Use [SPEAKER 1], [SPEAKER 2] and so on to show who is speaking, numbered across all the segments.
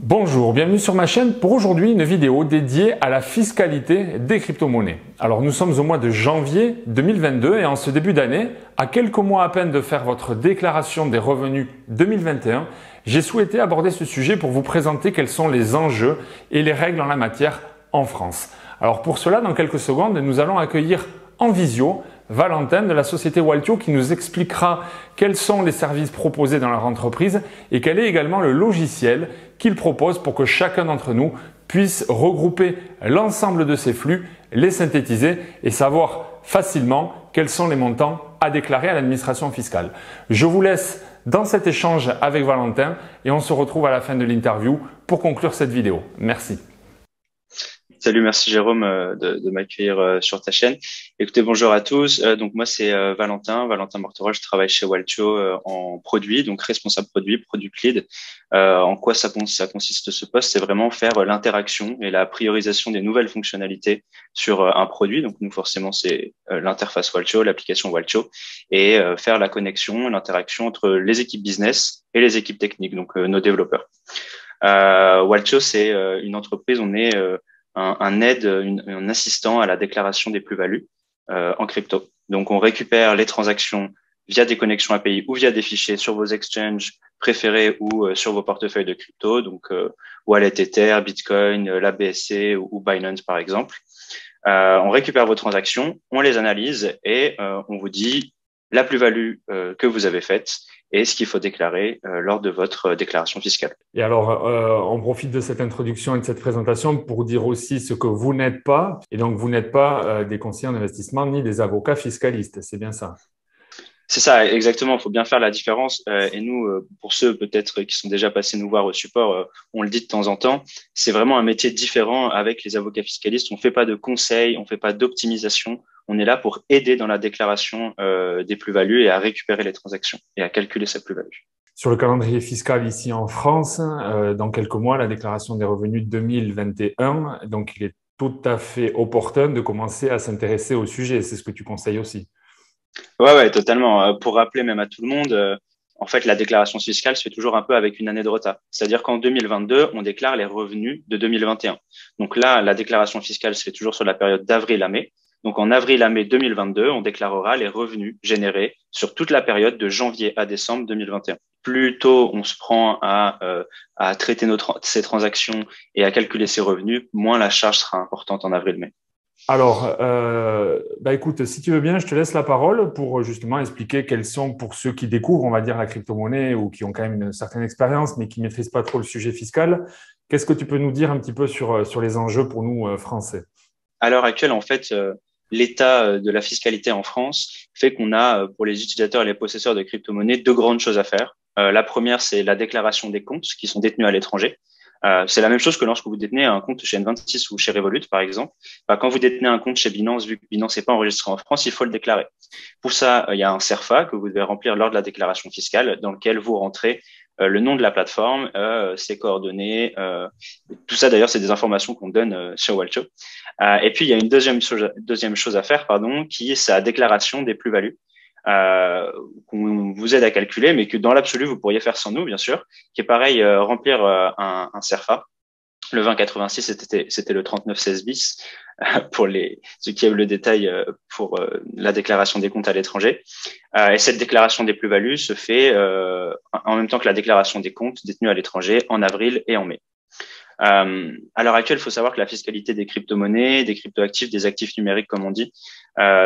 [SPEAKER 1] Bonjour, bienvenue sur ma chaîne pour aujourd'hui une vidéo dédiée à la fiscalité des crypto-monnaies. Alors nous sommes au mois de janvier 2022 et en ce début d'année, à quelques mois à peine de faire votre déclaration des revenus 2021, j'ai souhaité aborder ce sujet pour vous présenter quels sont les enjeux et les règles en la matière en France. Alors pour cela, dans quelques secondes, nous allons accueillir en visio Valentin de la société Waltio qui nous expliquera quels sont les services proposés dans leur entreprise et quel est également le logiciel qu'il propose pour que chacun d'entre nous puisse regrouper l'ensemble de ces flux, les synthétiser et savoir facilement quels sont les montants à déclarer à l'administration fiscale. Je vous laisse dans cet échange avec Valentin et on se retrouve à la fin de l'interview pour conclure cette vidéo. Merci.
[SPEAKER 2] Salut, merci Jérôme euh, de, m'accueillir euh, sur ta chaîne. Écoutez, bonjour à tous. Euh, donc moi c'est Valentin, Valentin Morteroll. Je travaille chez Walcho en produit, donc responsable produit, product lead. en quoi ça, consiste ce poste? C'est vraiment faire l'interaction et la priorisation des nouvelles fonctionnalités sur un produit. Donc nous forcément c'est l'interface Walcho, l'application Walcho, et faire la connexion, l'interaction entre les équipes business et les équipes techniques, donc nos développeurs. Euh, Walcho c'est une entreprise, on est un, aide, un assistant à la déclaration des plus-values euh, en crypto. Donc, on récupère les transactions via des connexions API ou via des fichiers sur vos exchanges préférés ou euh, sur vos portefeuilles de crypto, donc euh, Wallet Ether, Bitcoin, la BSC ou, Binance par exemple. on récupère vos transactions, on les analyse et on vous dit la plus-value que vous avez faite et ce qu'il faut déclarer euh, lors de votre euh, déclaration fiscale.
[SPEAKER 1] Et alors, euh, on profite de cette introduction et de cette présentation pour dire aussi ce que vous n'êtes pas. Et donc, vous n'êtes pas des conseillers en investissement ni des avocats fiscalistes. C'est bien ça.
[SPEAKER 2] C'est ça, exactement. Il faut bien faire la différence. et nous, pour ceux peut-être qui sont déjà passés nous voir au support, on le dit de temps en temps, c'est vraiment un métier différent avec les avocats fiscalistes. On ne fait pas de conseils, on ne fait pas d'optimisation on est là pour aider dans la déclaration euh, des plus-values et à récupérer les transactions et à calculer sa plus-value.
[SPEAKER 1] Sur le calendrier fiscal ici en France, euh, dans quelques mois, la déclaration des revenus 2021, donc il est tout à fait opportun de commencer à s'intéresser au sujet. C'est ce que tu conseilles aussi.
[SPEAKER 2] Ouais, ouais, totalement. Euh, pour rappeler même à tout le monde, en fait, la déclaration fiscale se fait toujours un peu avec une année de retard. C'est-à-dire qu'en 2022, on déclare les revenus de 2021. Donc là, la déclaration fiscale se fait toujours sur la période d'avril à mai. Donc en avril à mai 2022, on déclarera les revenus générés sur toute la période de janvier à décembre 2021. Plus tôt on se prend à, euh, traiter notre, ces transactions et à calculer ces revenus, moins la charge sera importante en avril-mai.
[SPEAKER 1] Alors, euh, bah écoute, si tu veux bien, je te laisse la parole pour justement expliquer quels sont, pour ceux qui découvrent, on va dire, la crypto-monnaie ou qui ont quand même une certaine expérience, mais qui ne maîtrisent pas trop le sujet fiscal, qu'est-ce que tu peux nous dire un petit peu sur, sur les enjeux pour nous, euh, Français?
[SPEAKER 2] À l'heure actuelle, en fait, euh, l'état euh, de la fiscalité en France fait qu'on a, euh, pour les utilisateurs et les possesseurs de crypto-monnaies, deux grandes choses à faire. Euh, la première, c'est la déclaration des comptes qui sont détenus à l'étranger. C'est la même chose que lorsque vous détenez un compte chez N26 ou chez Revolut, par exemple. Bah, quand vous détenez un compte chez Binance, vu que Binance n'est pas enregistré en France, il faut le déclarer. Pour ça, il y a un CERFA que vous devez remplir lors de la déclaration fiscale, dans lequel vous rentrez le nom de la plateforme, euh, ses coordonnées. Euh, tout ça, d'ailleurs, c'est des informations qu'on donne euh, sur Walcho. et puis, il y a une deuxième chose, deuxième chose à faire, pardon, qui est sa déclaration des plus-values. Qu'on vous aide à calculer, mais que dans l'absolu, vous pourriez faire sans nous, bien sûr, qui est pareil, remplir un, un CERFA, le 2086, c'était, c'était le 3916 bis pour les ceux qui aiment le détail euh, pour euh, la déclaration des comptes à l'étranger. Euh, et cette déclaration des plus-values se fait en même temps que la déclaration des comptes détenus à l'étranger en avril et en mai. À l'heure actuelle, il faut savoir que la fiscalité des crypto-monnaies, des crypto-actifs, des actifs numériques, comme on dit,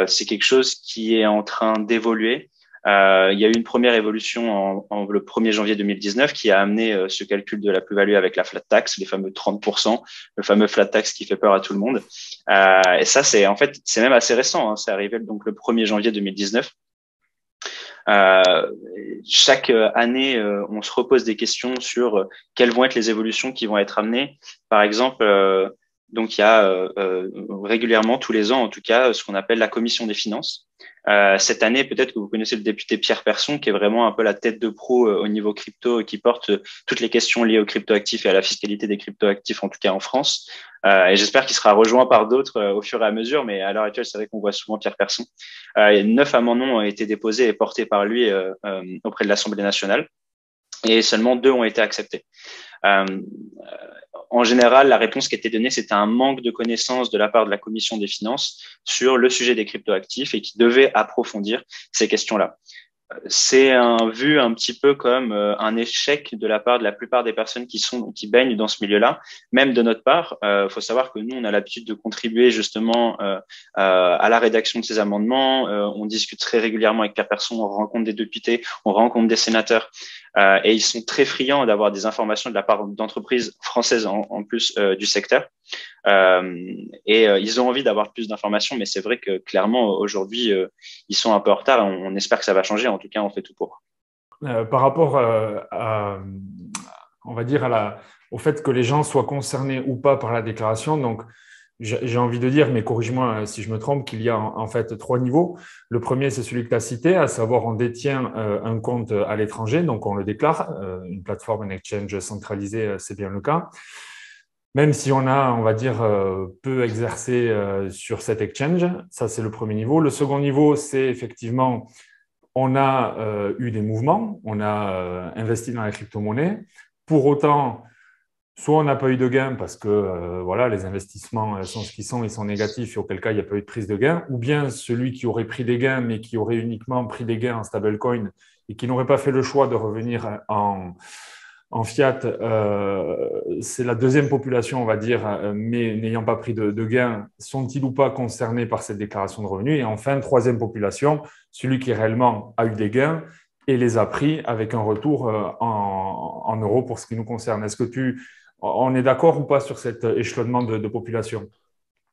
[SPEAKER 2] c'est quelque chose qui est en train d'évoluer euh, il y a eu une première évolution en, le 1er janvier 2019 qui a amené euh, ce calcul de la plus-value avec la flat tax, les fameux 30%, le fameux flat tax qui fait peur à tout le monde. Euh, et ça, c'est en fait, c'est même assez récent. Hein, c'est arrivé donc le 1er janvier 2019. Euh, chaque année, euh, on se repose des questions sur quelles vont être les évolutions qui vont être amenées. Par exemple, donc il y a régulièrement, tous les ans en tout cas, ce qu'on appelle la commission des finances, euh, cette année, peut-être que vous connaissez le député Pierre Persson, qui est vraiment un peu la tête de pro euh, au niveau crypto et qui porte euh, toutes les questions liées aux cryptoactifs et à la fiscalité des cryptoactifs, en tout cas en France. et j'espère qu'il sera rejoint par d'autres au fur et à mesure, mais à l'heure actuelle, c'est vrai qu'on voit souvent Pierre Persson. neuf amendements ont été déposés et portés par lui auprès de l'Assemblée nationale, et seulement deux ont été acceptés. en général, la réponse qui était donnée, c'était un manque de connaissances de la part de la commission des finances sur le sujet des cryptoactifs et qui devait approfondir ces questions-là c'est un, vu un petit peu comme euh, un échec de la part de la plupart des personnes qui sont qui baignent dans ce milieu-là. Même de notre part, il euh, faut savoir que nous, on a l'habitude de contribuer justement euh, à la rédaction de ces amendements. on discute très régulièrement avec la personne, on rencontre des députés, on rencontre des sénateurs, et ils sont très friands d'avoir des informations de la part d'entreprises françaises en, en plus du secteur. Euh, et euh, ils ont envie d'avoir plus d'informations, mais c'est vrai que clairement aujourd'hui euh, ils sont un peu en retard. On, espère que ça va changer. En tout cas, on fait tout pour.
[SPEAKER 1] par rapport à, on va dire au fait que les gens soient concernés ou pas par la déclaration, donc j'ai envie de dire, mais corrige-moi si je me trompe, qu'il y a en, fait trois niveaux. Le premier, c'est celui que tu as cité, à savoir on détient un compte à l'étranger, donc on le déclare. une plateforme, un exchange centralisé, c'est bien le cas même si on a, on va dire, euh, peu exercé euh, sur cet exchange. Ça, c'est le premier niveau. Le second niveau, c'est effectivement, on a euh, eu des mouvements, on a investi dans la crypto-monnaie. Pour autant, soit on n'a pas eu de gain parce que voilà, les investissements sont ce qu'ils sont, ils sont négatifs, et auquel cas il n'y a pas eu de prise de gain, ou bien celui qui aurait pris des gains, mais qui aurait uniquement pris des gains en stablecoin et qui n'aurait pas fait le choix de revenir en en fiat, euh, c'est la deuxième population, on va dire, euh, mais n'ayant pas pris de, gains, sont-ils ou pas concernés par cette déclaration de revenus? Et enfin, troisième population, celui qui réellement a eu des gains et les a pris avec un retour euh, en, euros pour ce qui nous concerne. Est-ce que tu, on est d'accord ou pas sur cet échelonnement de population?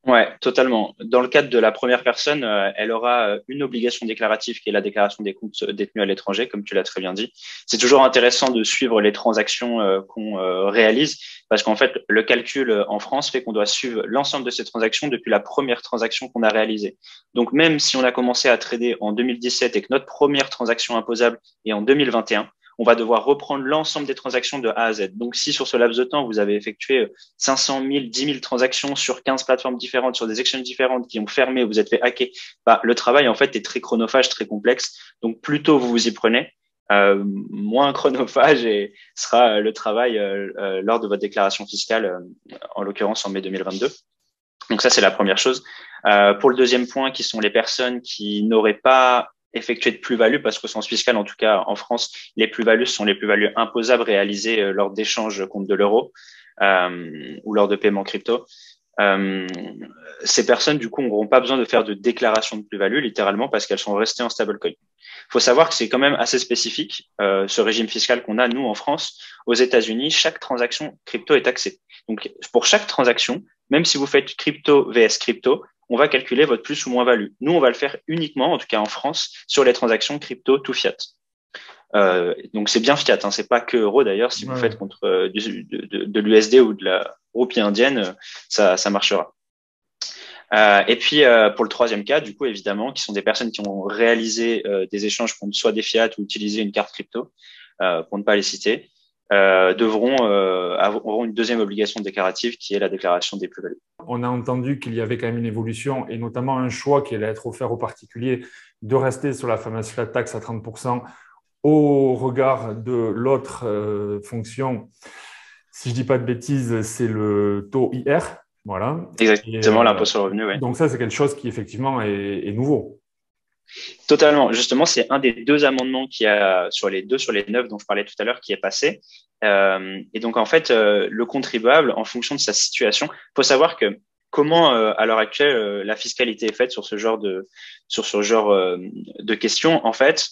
[SPEAKER 2] Ouais, totalement. Dans le cadre de la première personne, euh, elle aura euh, une obligation déclarative qui est la déclaration des comptes détenus à l'étranger, comme tu l'as très bien dit. C'est toujours intéressant de suivre les transactions euh, qu'on réalise parce qu'en fait, le calcul en France fait qu'on doit suivre l'ensemble de ces transactions depuis la première transaction qu'on a réalisée. Donc, même si on a commencé à trader en 2017 et que notre première transaction imposable est en 2021, on va devoir reprendre l'ensemble des transactions de A à Z. Donc, si sur ce laps de temps, vous avez effectué 500 000, 10 000 transactions sur 15 plateformes différentes, sur des exchanges différentes qui ont fermé, vous êtes fait hacker, bah, le travail, en fait, est très chronophage, très complexe. Donc, plus tôt vous vous y prenez, euh, moins chronophage et sera le travail euh, euh, lors de votre déclaration fiscale, en l'occurrence en mai 2022. Donc ça, c'est la première chose. pour le deuxième point, qui sont les personnes qui n'auraient pas effectuer de plus-value parce qu'au sens fiscal, en tout cas en France, les plus-values sont les plus-values imposables réalisées euh, lors d'échanges contre de l'euro euh, ou lors de paiements crypto. Euh, ces personnes, du coup, n'auront pas besoin de faire de déclaration de plus-value, littéralement, parce qu'elles sont restées en stablecoin. Il faut savoir que c'est quand même assez spécifique, euh, ce régime fiscal qu'on a, nous, en France. Aux États-Unis, chaque transaction crypto est taxée. Donc, pour chaque transaction, même si vous faites crypto vs crypto, on va calculer votre plus ou moins value. Nous, on va le faire uniquement, en tout cas en France, sur les transactions crypto tout fiat. Euh, donc c'est bien fiat, hein, c'est pas que euro d'ailleurs. Si vous faites contre euh, de, l'USD ou de la roupie indienne, ça, ça marchera. Euh, et puis pour le troisième cas, du coup évidemment, qui sont des personnes qui ont réalisé des échanges contre soit des fiat ou utilisé une carte crypto, pour ne pas les citer, euh, devront euh, auront une deuxième obligation déclarative qui est la déclaration des plus-values.
[SPEAKER 1] On a entendu qu'il y avait quand même une évolution et notamment un choix qui allait être offert aux particuliers de rester sur la fameuse flat tax à 30% au regard de l'autre euh, fonction. Si je dis pas de bêtises, c'est le taux IR. Voilà.
[SPEAKER 2] Exactement, l'impôt sur le revenu. Oui.
[SPEAKER 1] Donc ça, c'est quelque chose qui effectivement est, est nouveau.
[SPEAKER 2] Totalement. Justement, c'est un des deux amendements qui a sur les deux sur les neuf dont je parlais tout à l'heure qui est passé. Euh, et donc en fait, euh, le contribuable, en fonction de sa situation, faut savoir que comment euh, à l'heure actuelle la fiscalité est faite sur ce genre de sur ce genre de questions. En fait,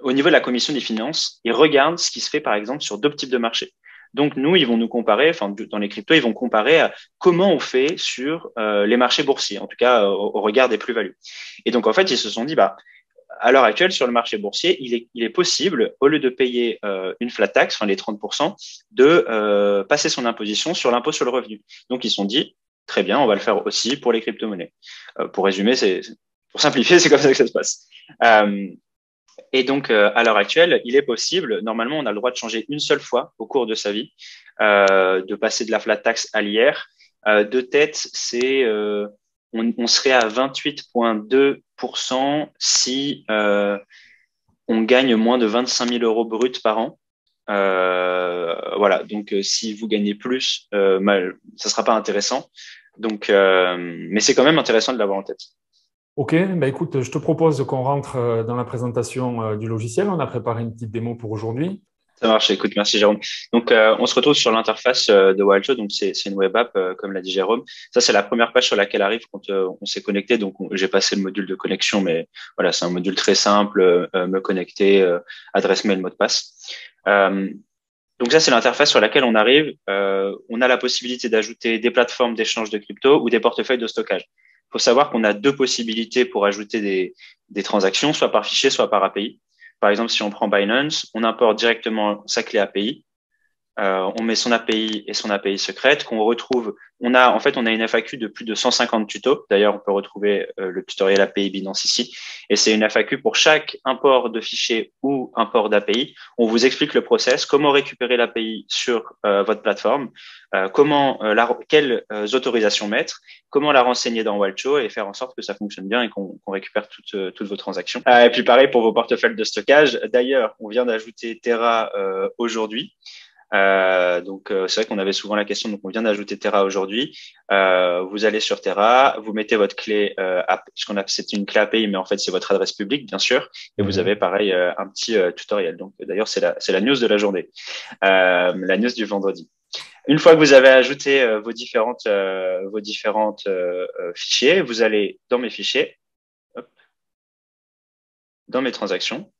[SPEAKER 2] au niveau de la commission des finances, ils regardent ce qui se fait par exemple sur deux types de marchés. Donc nous, ils vont nous comparer, enfin dans les cryptos, ils vont comparer à comment on fait sur euh, les marchés boursiers, en tout cas au, regard des plus-values. Et donc en fait, ils se sont dit, bah à l'heure actuelle, sur le marché boursier, il est, il est possible, au lieu de payer euh, une flat tax, enfin les 30%, de euh, passer son imposition sur l'impôt sur le revenu. Donc ils se sont dit, très bien, on va le faire aussi pour les crypto-monnaies. pour résumer, c'est pour simplifier, c'est comme ça que ça se passe. Et donc, euh, à l'heure actuelle, il est possible, normalement, on a le droit de changer une seule fois au cours de sa vie, euh, de passer de la flat tax à l'IR. Euh, de tête, c'est on, on, serait à 28,2% si on gagne moins de 25 000 euros bruts par an. voilà, donc si vous gagnez plus, mal, ça sera pas intéressant. Donc, mais c'est quand même intéressant de l'avoir en tête.
[SPEAKER 1] Ok, bah écoute, je te propose qu'on rentre dans la présentation du logiciel. On a préparé une petite démo pour aujourd'hui.
[SPEAKER 2] Ça marche, écoute, merci Jérôme. Donc, euh, on se retrouve sur l'interface euh, de Wildshow. Donc, c'est une web app, euh, comme l'a dit Jérôme. Ça, c'est la première page sur laquelle arrive quand on s'est connecté. Donc, j'ai passé le module de connexion, mais voilà, c'est un module très simple, me connecter, adresse mail, mot de passe. donc, ça, c'est l'interface sur laquelle on arrive. on a la possibilité d'ajouter des plateformes d'échange de crypto ou des portefeuilles de stockage. Faut savoir qu'on a deux possibilités pour ajouter des, des transactions, soit par fichier, soit par API. Par exemple, si on prend Binance, on importe directement sa clé API. Euh, on met son API et son API secrète qu'on retrouve. On a en fait on a une FAQ de plus de 150 tutos. D'ailleurs, on peut retrouver euh, le tutoriel API Binance ici. Et c'est une FAQ pour chaque import de fichier ou import d'API. On vous explique le process, comment récupérer l'API sur euh, votre plateforme, comment la, quelles autorisations mettre, comment la renseigner dans Walcho et faire en sorte que ça fonctionne bien et qu'on récupère toutes, toutes vos transactions. et puis pareil pour vos portefeuilles de stockage. D'ailleurs, on vient d'ajouter Terra aujourd'hui. Euh, donc euh, c'est vrai qu'on avait souvent la question, donc on vient d'ajouter Terra aujourd'hui. Euh, vous allez sur Terra, vous mettez votre clé, euh, ce qu'on a, c'est une clé API, mais en fait c'est votre adresse publique bien sûr, et vous mhm. avez pareil euh, un petit tutoriel. Donc d'ailleurs c'est la c'est la news de la journée, la news du vendredi. Une fois que vous avez ajouté vos différentes vos différentes fichiers, vous allez dans mes fichiers, hop, dans mes transactions.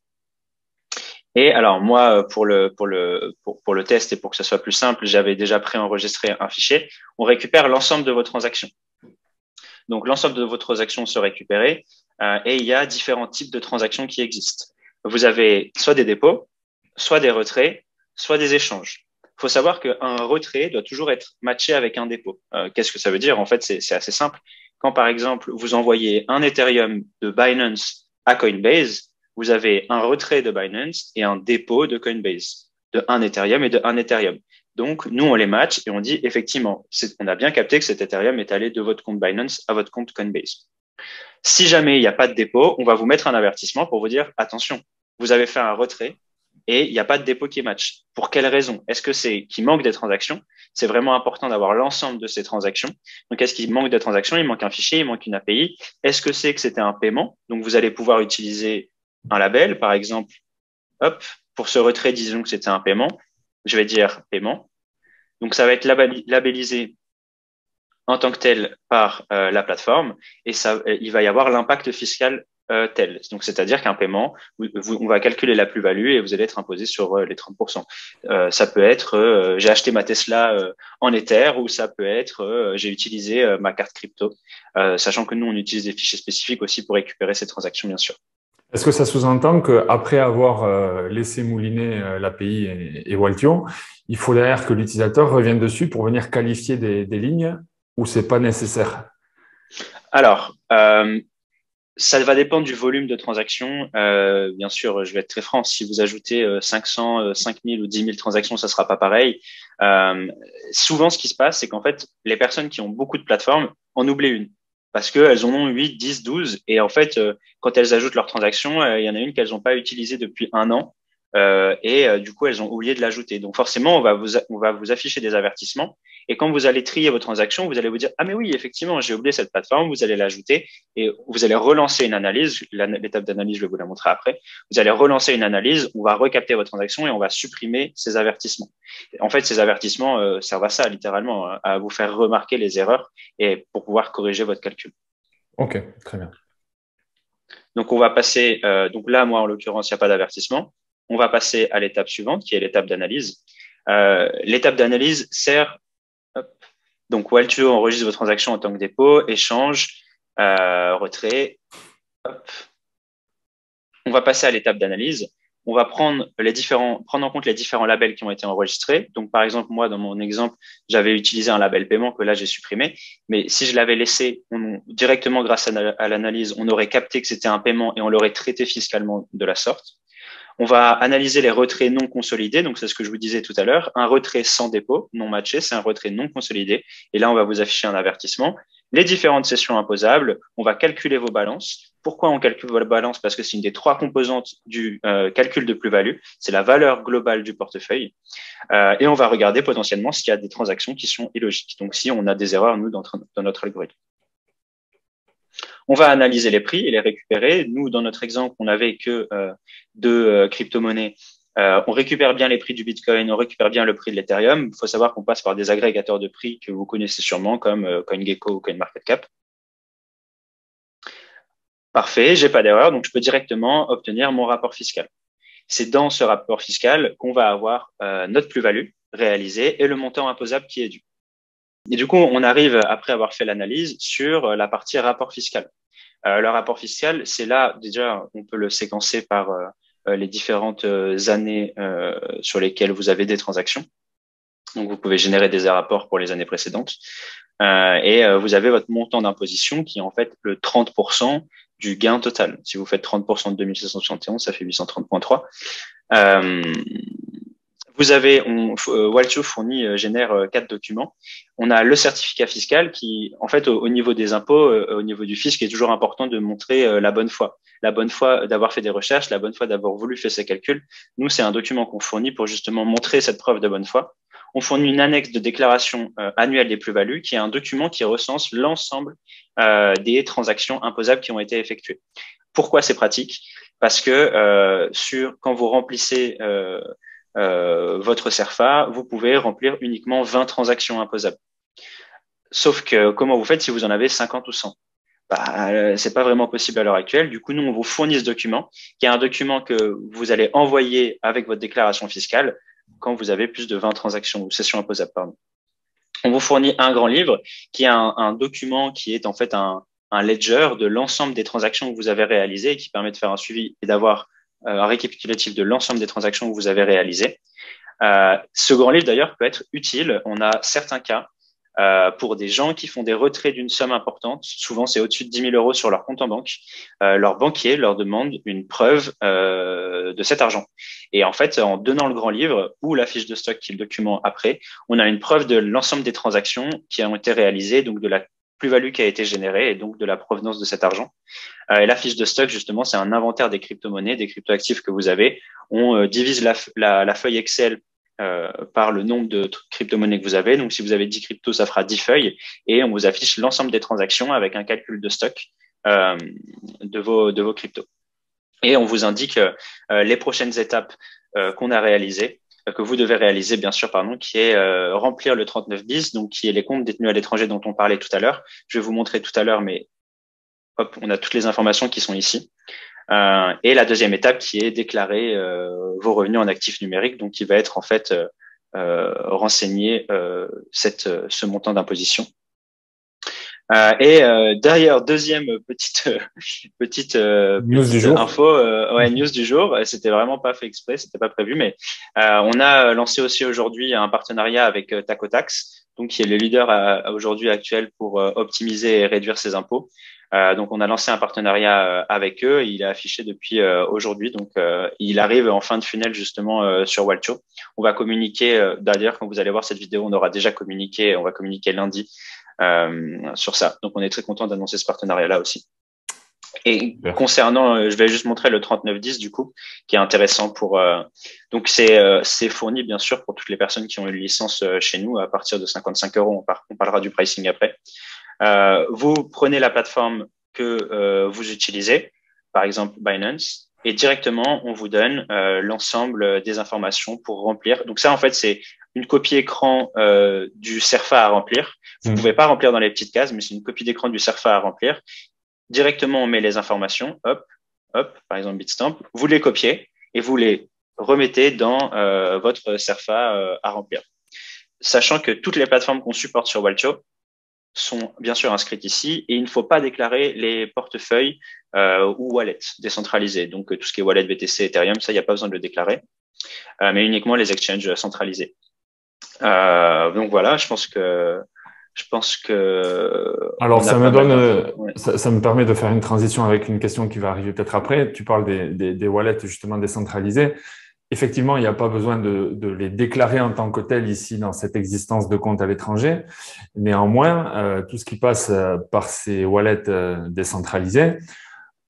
[SPEAKER 2] Et alors moi, euh, pour le, pour, le, pour, pour le test et pour que ce soit plus simple, j'avais déjà préenregistré un fichier. On récupère l'ensemble de vos transactions. Donc l'ensemble de vos transactions se récupérées euh, et il y a différents types de transactions qui existent. Vous avez soit des dépôts, soit des retraits, soit des échanges. Il faut savoir qu'un retrait doit toujours être matché avec un dépôt. Euh, Qu'est-ce que ça veut dire? En fait, c'est assez simple. Quand par exemple vous envoyez un Ethereum de Binance à Coinbase, vous avez un retrait de Binance et un dépôt de Coinbase, de un Ethereum et de un Ethereum. Donc, nous, on les match et on dit, effectivement, on a bien capté que cet Ethereum est allé de votre compte Binance à votre compte Coinbase. Si jamais il n'y a pas de dépôt, on va vous mettre un avertissement pour vous dire, attention, vous avez fait un retrait et il n'y a pas de dépôt qui match. Pour quelle raison? Est-ce que c'est qu'il manque des transactions? C'est vraiment important d'avoir l'ensemble de ces transactions. Donc, est-ce qu'il manque des transactions? Il manque un fichier, il manque une API. Est-ce que c'est que c'était un paiement? Donc, vous allez pouvoir utiliser un label, par exemple, hop, pour ce retrait, disons que c'était un paiement, je vais dire paiement. Donc, ça va être labellisé en tant que tel par euh, la plateforme et ça, il va y avoir l'impact fiscal euh, tel. Donc, c'est-à-dire qu'un paiement, on va calculer la plus-value et vous allez être imposé sur euh, les 30%. ça peut être j'ai acheté ma Tesla en Ether ou ça peut être j'ai utilisé ma carte crypto, sachant que nous, on utilise des fichiers spécifiques aussi pour récupérer ces transactions, bien sûr.
[SPEAKER 1] Est-ce que ça sous-entend qu'après avoir euh, laissé mouliner euh, l'API et, et Waltion, il faut d'ailleurs que l'utilisateur revienne dessus pour venir qualifier des, lignes ou c'est pas nécessaire?
[SPEAKER 2] Alors, euh, ça va dépendre du volume de transactions. bien sûr, je vais être très franc. Si vous ajoutez 500, 5000 ou 10 000 transactions, ça sera pas pareil. souvent, ce qui se passe, c'est qu'en fait, les personnes qui ont beaucoup de plateformes en oublient une parce qu'elles en ont 8, 10, 12. Et en fait, euh, quand elles ajoutent leurs transactions, euh, il y en a une qu'elles n'ont pas utilisée depuis un an. Euh, et du coup, elles ont oublié de l'ajouter. Donc forcément, on va, vous, on va vous afficher des avertissements. Et quand vous allez trier vos transactions, vous allez vous dire, ah mais oui, effectivement, j'ai oublié cette plateforme, vous allez l'ajouter et vous allez relancer une analyse. L'étape d'analyse, je vais vous la montrer après. Vous allez relancer une analyse, on va recapter vos transactions et on va supprimer ces avertissements. En fait, ces avertissements euh, servent à ça, littéralement, hein, à vous faire remarquer les erreurs et pour pouvoir corriger votre calcul.
[SPEAKER 1] Ok, très bien.
[SPEAKER 2] Donc, on va passer, euh, donc là, moi, en l'occurrence, il n'y a pas d'avertissement. On va passer à l'étape suivante, qui est l'étape d'analyse. Euh, l'étape d'analyse sert, donc Waltuo enregistre vos transactions en tant que dépôt, échange, euh, retrait. On va passer à l'étape d'analyse on va prendre en compte les différents labels qui ont été enregistrés. Donc, par exemple, moi, dans mon exemple, j'avais utilisé un label paiement que là, j'ai supprimé. Mais si je l'avais laissé directement grâce à, l'analyse, on aurait capté que c'était un paiement et on l'aurait traité fiscalement de la sorte. On va analyser les retraits non consolidés. Donc, c'est ce que je vous disais tout à l'heure. Un retrait sans dépôt, non matché, c'est un retrait non consolidé. Et là, on va vous afficher un avertissement. Les différentes sessions imposables, on va calculer vos balances Pourquoi on calcule la balance Parce que c'est une des trois composantes du euh, calcul de plus-value. C'est la valeur globale du portefeuille. Euh, et on va regarder potentiellement s'il y a des transactions qui sont illogiques. Donc, si on a des erreurs, nous, dans notre algorithme. On va analyser les prix et les récupérer. Nous, dans notre exemple, on n'avait que euh, deux euh, crypto-monnaies. Euh, on récupère bien les prix du Bitcoin, on récupère bien le prix de l'Ethereum. Il faut savoir qu'on passe par des agrégateurs de prix que vous connaissez sûrement, comme CoinGecko ou CoinMarketCap. Parfait, j'ai pas d'erreur, donc je peux directement obtenir mon rapport fiscal. C'est dans ce rapport fiscal qu'on va avoir notre plus-value réalisée et le montant imposable qui est dû. Et du coup, on arrive, après avoir fait l'analyse, sur la partie rapport fiscal. Euh, le rapport fiscal, c'est là, déjà, on peut le séquencer par euh, euh, les différentes années sur lesquelles vous avez des transactions. Donc, vous pouvez générer des rapports pour les années précédentes. et vous avez votre montant d'imposition qui est en fait le 30% du gain total. Si vous faites 30% de 2671, ça fait 830.3. Vous avez, on, euh, fournit, euh, génère euh, quatre documents. On a le certificat fiscal qui, en fait, au, niveau des impôts, au niveau du fisc, est toujours important de montrer la bonne foi. La bonne foi d'avoir fait des recherches, la bonne foi d'avoir voulu faire ses calculs. Nous, c'est un document qu'on fournit pour justement montrer cette preuve de bonne foi. On fournit une annexe de déclaration annuelle des plus-values, qui est un document qui recense l'ensemble des transactions imposables qui ont été effectuées. Pourquoi c'est pratique? Parce que sur quand vous remplissez euh, votre CERFA, vous pouvez remplir uniquement 20 transactions imposables. Sauf que comment vous faites si vous en avez 50 ou 100 bah, euh, c'est pas vraiment possible à l'heure actuelle. Du coup, nous, on vous fournit ce document, qui est un document que vous allez envoyer avec votre déclaration fiscale quand vous avez plus de 20 transactions ou sessions imposables. Pardon. On vous fournit un grand livre qui est un, document qui est en fait un, ledger de l'ensemble des transactions que vous avez réalisées qui permet de faire un suivi et d'avoir euh, un récapitulatif de l'ensemble des transactions que vous avez réalisées. Euh, ce grand livre, d'ailleurs, peut être utile. On a certains cas euh, pour des gens qui font des retraits d'une somme importante. Souvent, c'est au-dessus de 10 000 euros sur leur compte en banque. Euh, leur banquier leur demande une preuve euh, de cet argent. Et en fait, en donnant le grand livre ou la fiche de stock qui est le document après, on a une preuve de l'ensemble des transactions qui ont été réalisées, donc de la plus-value qui a été générée et donc de la provenance de cet argent. Euh, et la fiche de stock, justement, c'est un inventaire des crypto-monnaies, des crypto-actifs que vous avez. On euh, divise la, la, feuille Excel euh, par le nombre de crypto-monnaies que vous avez. Donc, si vous avez 10 cryptos, ça fera 10 feuilles et on vous affiche l'ensemble des transactions avec un calcul de stock euh, de, vos, de vos cryptos. Et on vous indique les prochaines étapes qu'on a réalisées que vous devez réaliser, bien sûr, pardon, qui est euh, remplir le 39 bis, donc qui est les comptes détenus à l'étranger dont on parlait tout à l'heure. Je vais vous montrer tout à l'heure, mais hop, on a toutes les informations qui sont ici. Euh, et la deuxième étape qui est déclarer euh, vos revenus en actifs numériques, donc qui va être en fait renseigner cette, ce montant d'imposition. Euh, et euh, d'ailleurs, deuxième petite petite, euh,
[SPEAKER 1] news du jour.
[SPEAKER 2] info, euh, ouais, news du jour. C'était vraiment pas fait exprès, c'était pas prévu, mais on a lancé aussi aujourd'hui un partenariat avec Tacotax, donc qui est le leader aujourd'hui actuel pour optimiser et réduire ses impôts. donc, on a lancé un partenariat avec eux. Il est affiché depuis aujourd'hui. Donc, il arrive en fin de funnel justement sur Walcho. On va communiquer. D'ailleurs, quand vous allez voir cette vidéo, on aura déjà communiqué. On va communiquer lundi euh, sur ça. Donc, on est très content d'annoncer ce partenariat-là aussi. Et concernant, euh, je vais juste montrer le 3910 du coup, qui est intéressant pour. Euh, donc c'est c'est fourni bien sûr pour toutes les personnes qui ont une licence chez nous à partir de 55 euros. On, parlera du pricing après. vous prenez la plateforme que vous utilisez, par exemple Binance, et directement on vous donne l'ensemble des informations pour remplir. Donc ça en fait c'est une copie écran euh, du CERFA à remplir. Vous ne mmh. pouvez pas remplir dans les petites cases, mais c'est une copie d'écran du CERFA à remplir. Directement, on met les informations, hop, hop, par exemple Bitstamp, vous les copiez et vous les remettez dans euh, votre CERFA euh, à remplir. Sachant que toutes les plateformes qu'on supporte sur Walcho sont bien sûr inscrites ici et il ne faut pas déclarer les portefeuilles ou wallets décentralisés. Donc tout ce qui est wallet BTC, Ethereum, ça, il n'y a pas besoin de le déclarer, mais uniquement les exchanges centralisés. Euh, donc voilà, je pense que je pense que.
[SPEAKER 1] Alors ça me donne, euh, ça, me permet de faire une transition avec une question qui va arriver peut-être après. Tu parles des, des, wallets justement décentralisés. Effectivement, il n'y a pas besoin de, de, les déclarer en tant que tels ici dans cette existence de compte à l'étranger. Néanmoins, euh, tout ce qui passe par ces wallets décentralisés,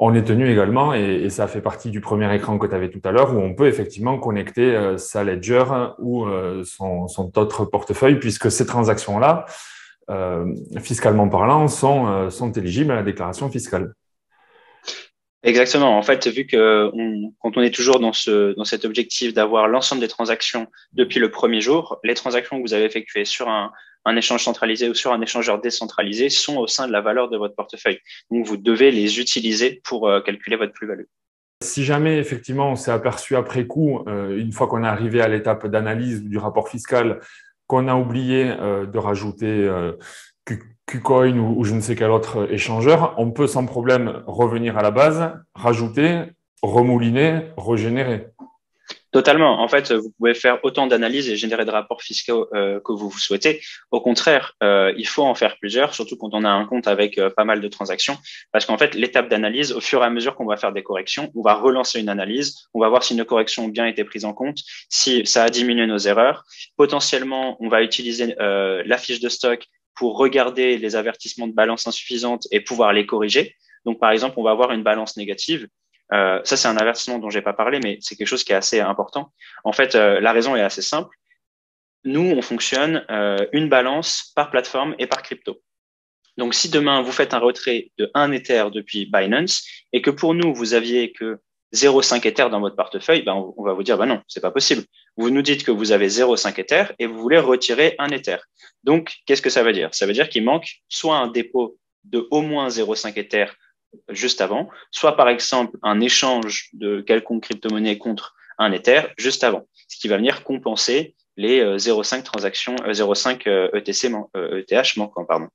[SPEAKER 1] on est tenu également, et, ça fait partie du premier écran que tu avais tout à l'heure, où on peut effectivement connecter euh, sa ledger ou euh, son, autre portefeuille, puisque ces transactions-là, euh, fiscalement parlant, sont, éligibles à la déclaration fiscale.
[SPEAKER 2] Exactement. En fait, vu que quand on est toujours dans ce dans cet objectif d'avoir l'ensemble des transactions depuis le premier jour, les transactions que vous avez effectuées sur un, un échange centralisé ou sur un échangeur décentralisé sont au sein de la valeur de votre portefeuille. Donc, vous devez les utiliser pour euh, calculer votre plus-value.
[SPEAKER 1] Si jamais effectivement on s'est aperçu après coup, euh, une fois qu'on est arrivé à l'étape d'analyse du rapport fiscal, qu'on a oublié euh, de rajouter KuCoin ou, je ne sais quel autre échangeur, on peut sans problème revenir à la base, rajouter, remouliner, régénérer.
[SPEAKER 2] Totalement. En fait, vous pouvez faire autant d'analyses et générer de rapports fiscaux euh, que vous, souhaitez. Au contraire, euh, il faut en faire plusieurs, surtout quand on a un compte avec euh, pas mal de transactions, parce qu'en fait, l'étape d'analyse, au fur et à mesure qu'on va faire des corrections, on va relancer une analyse, on va voir si nos corrections ont bien été prises en compte, si ça a diminué nos erreurs. Potentiellement, on va utiliser la fiche de stock pour regarder les avertissements de balance insuffisantes et pouvoir les corriger. Donc, par exemple, on va avoir une balance négative. Euh, ça, c'est un avertissement dont j'ai pas parlé, mais c'est quelque chose qui est assez important. En fait, euh, la raison est assez simple. Nous, on fonctionne euh, une balance par plateforme et par crypto. Donc, si demain vous faites un retrait de 1 Ether depuis Binance et que pour nous vous aviez que 0,5 Ether dans votre portefeuille, ben on va vous dire ben non, c'est pas possible. Vous nous dites que vous avez 0,5 Ether et vous voulez retirer un Ether. Donc, qu'est-ce que ça veut dire? Ça veut dire qu'il manque soit un dépôt de au moins 0,5 Ether juste avant, soit par exemple un échange de quelconque crypto-monnaie contre un Ether juste avant, ce qui va venir compenser les 0,5 euh, transactions, 0,5 ETC, ETH manquant, pardon.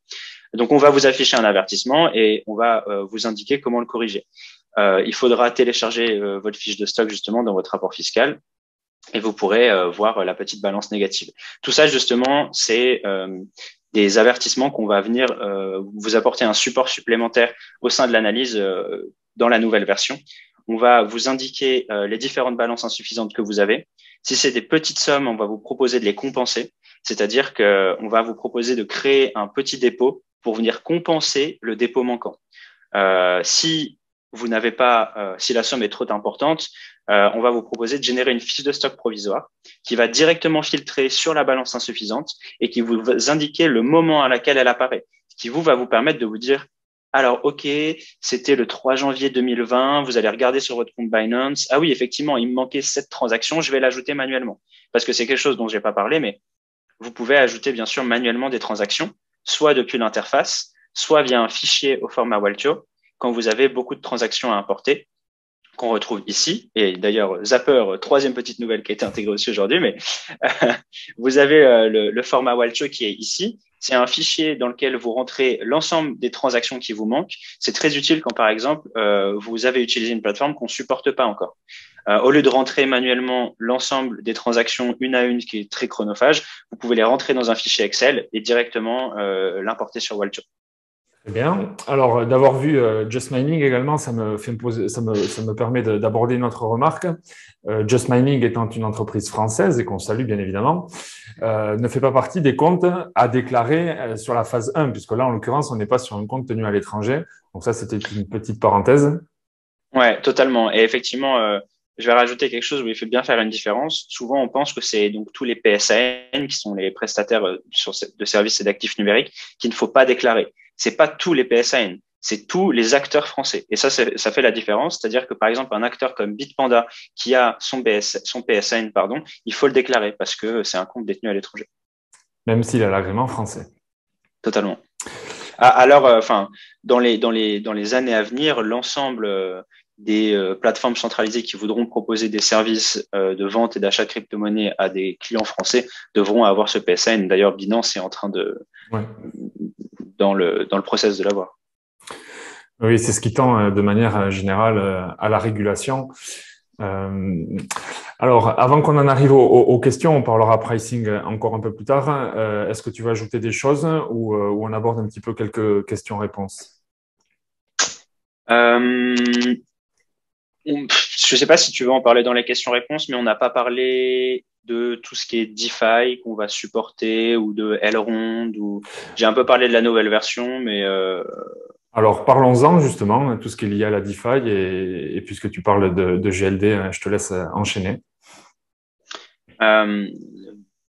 [SPEAKER 2] Donc, on va vous afficher un avertissement et on va euh, vous indiquer comment le corriger. Euh, il faudra télécharger votre fiche de stock justement dans votre rapport fiscal et vous pourrez voir la petite balance négative. Tout ça, justement, c'est des avertissements qu'on va venir euh, vous apporter un support supplémentaire au sein de l'analyse euh, dans la nouvelle version. On va vous indiquer euh, les différentes balances insuffisantes que vous avez. Si c'est des petites sommes, on va vous proposer de les compenser, c'est-à-dire qu'on va vous proposer de créer un petit dépôt pour venir compenser le dépôt manquant. si vous n'avez pas, si la somme est trop importante, euh, on va vous proposer de générer une fiche de stock provisoire qui va directement filtrer sur la balance insuffisante et qui vous indiquer le moment à laquelle elle apparaît, qui vous va vous permettre de vous dire alors, OK, c'était le 3 janvier 2020, vous allez regarder sur votre compte Binance. Ah oui, effectivement, il me manquait cette transaction, je vais l'ajouter manuellement. Parce que c'est quelque chose dont j'ai pas parlé, mais vous pouvez ajouter bien sûr manuellement des transactions, soit depuis l'interface, soit via un fichier au format Waltio, quand vous avez beaucoup de transactions à importer qu'on retrouve ici. Et d'ailleurs, Zapper, troisième petite nouvelle qui a été intégrée aussi aujourd'hui, mais vous avez euh, le, format Walcho qui est ici. C'est un fichier dans lequel vous rentrez l'ensemble des transactions qui vous manquent. C'est très utile quand, par exemple, euh, vous avez utilisé une plateforme qu'on supporte pas encore. Euh, au lieu de rentrer manuellement l'ensemble des transactions une à une, qui est très chronophage, vous pouvez les rentrer dans un fichier Excel et directement l'importer sur Walcho.
[SPEAKER 1] Très bien. Alors, euh, d'avoir vu euh, Just Mining également, ça me, fait poser, ça me, ça me permet d'aborder notre remarque. Euh, Just Mining étant une entreprise française et qu'on salue bien évidemment, ne fait pas partie des comptes à déclarer sur la phase 1, puisque là, en l'occurrence, on n'est pas sur un compte tenu à l'étranger. Donc ça, c'était une petite parenthèse.
[SPEAKER 2] Ouais, totalement. Et effectivement, je vais rajouter quelque chose où il faut bien faire une différence. Souvent, on pense que c'est donc tous les PSN qui sont les prestataires de services et d'actifs numériques qu'il ne faut pas déclarer c'est pas tous les PSAN, c'est tous les acteurs français. Et ça, ça fait la différence. C'est-à-dire que, par exemple, un acteur comme Bitpanda qui a son, BS, son PSN, pardon, il faut le déclarer parce que c'est un compte détenu à l'étranger.
[SPEAKER 1] Même s'il a l'agrément français.
[SPEAKER 2] Totalement. Ah, alors, euh, enfin, dans les, dans, les, dans les années à venir, l'ensemble euh, des euh, plateformes centralisées qui voudront proposer des services de vente et d'achat de crypto-monnaies à des clients français devront avoir ce PSN. D'ailleurs, Binance est en train de, dans le, dans le process de l'avoir.
[SPEAKER 1] Oui, c'est ce qui tend euh, de manière euh, générale euh, à la régulation. alors, avant qu'on en arrive aux, questions, on parlera pricing encore un peu plus tard. Est-ce que tu veux ajouter des choses ou, on aborde un petit peu quelques questions-réponses?
[SPEAKER 2] Je ne sais pas si tu veux en parler dans les questions-réponses, mais on n'a pas parlé de tout ce qui est DeFi qu'on va supporter ou de Elrond ou j'ai un peu parlé de la nouvelle version mais euh,
[SPEAKER 1] Alors parlons-en justement, tout ce qui est lié à la DeFi et, puisque tu parles de, GLD, hein, je te laisse enchaîner.
[SPEAKER 2] Euh,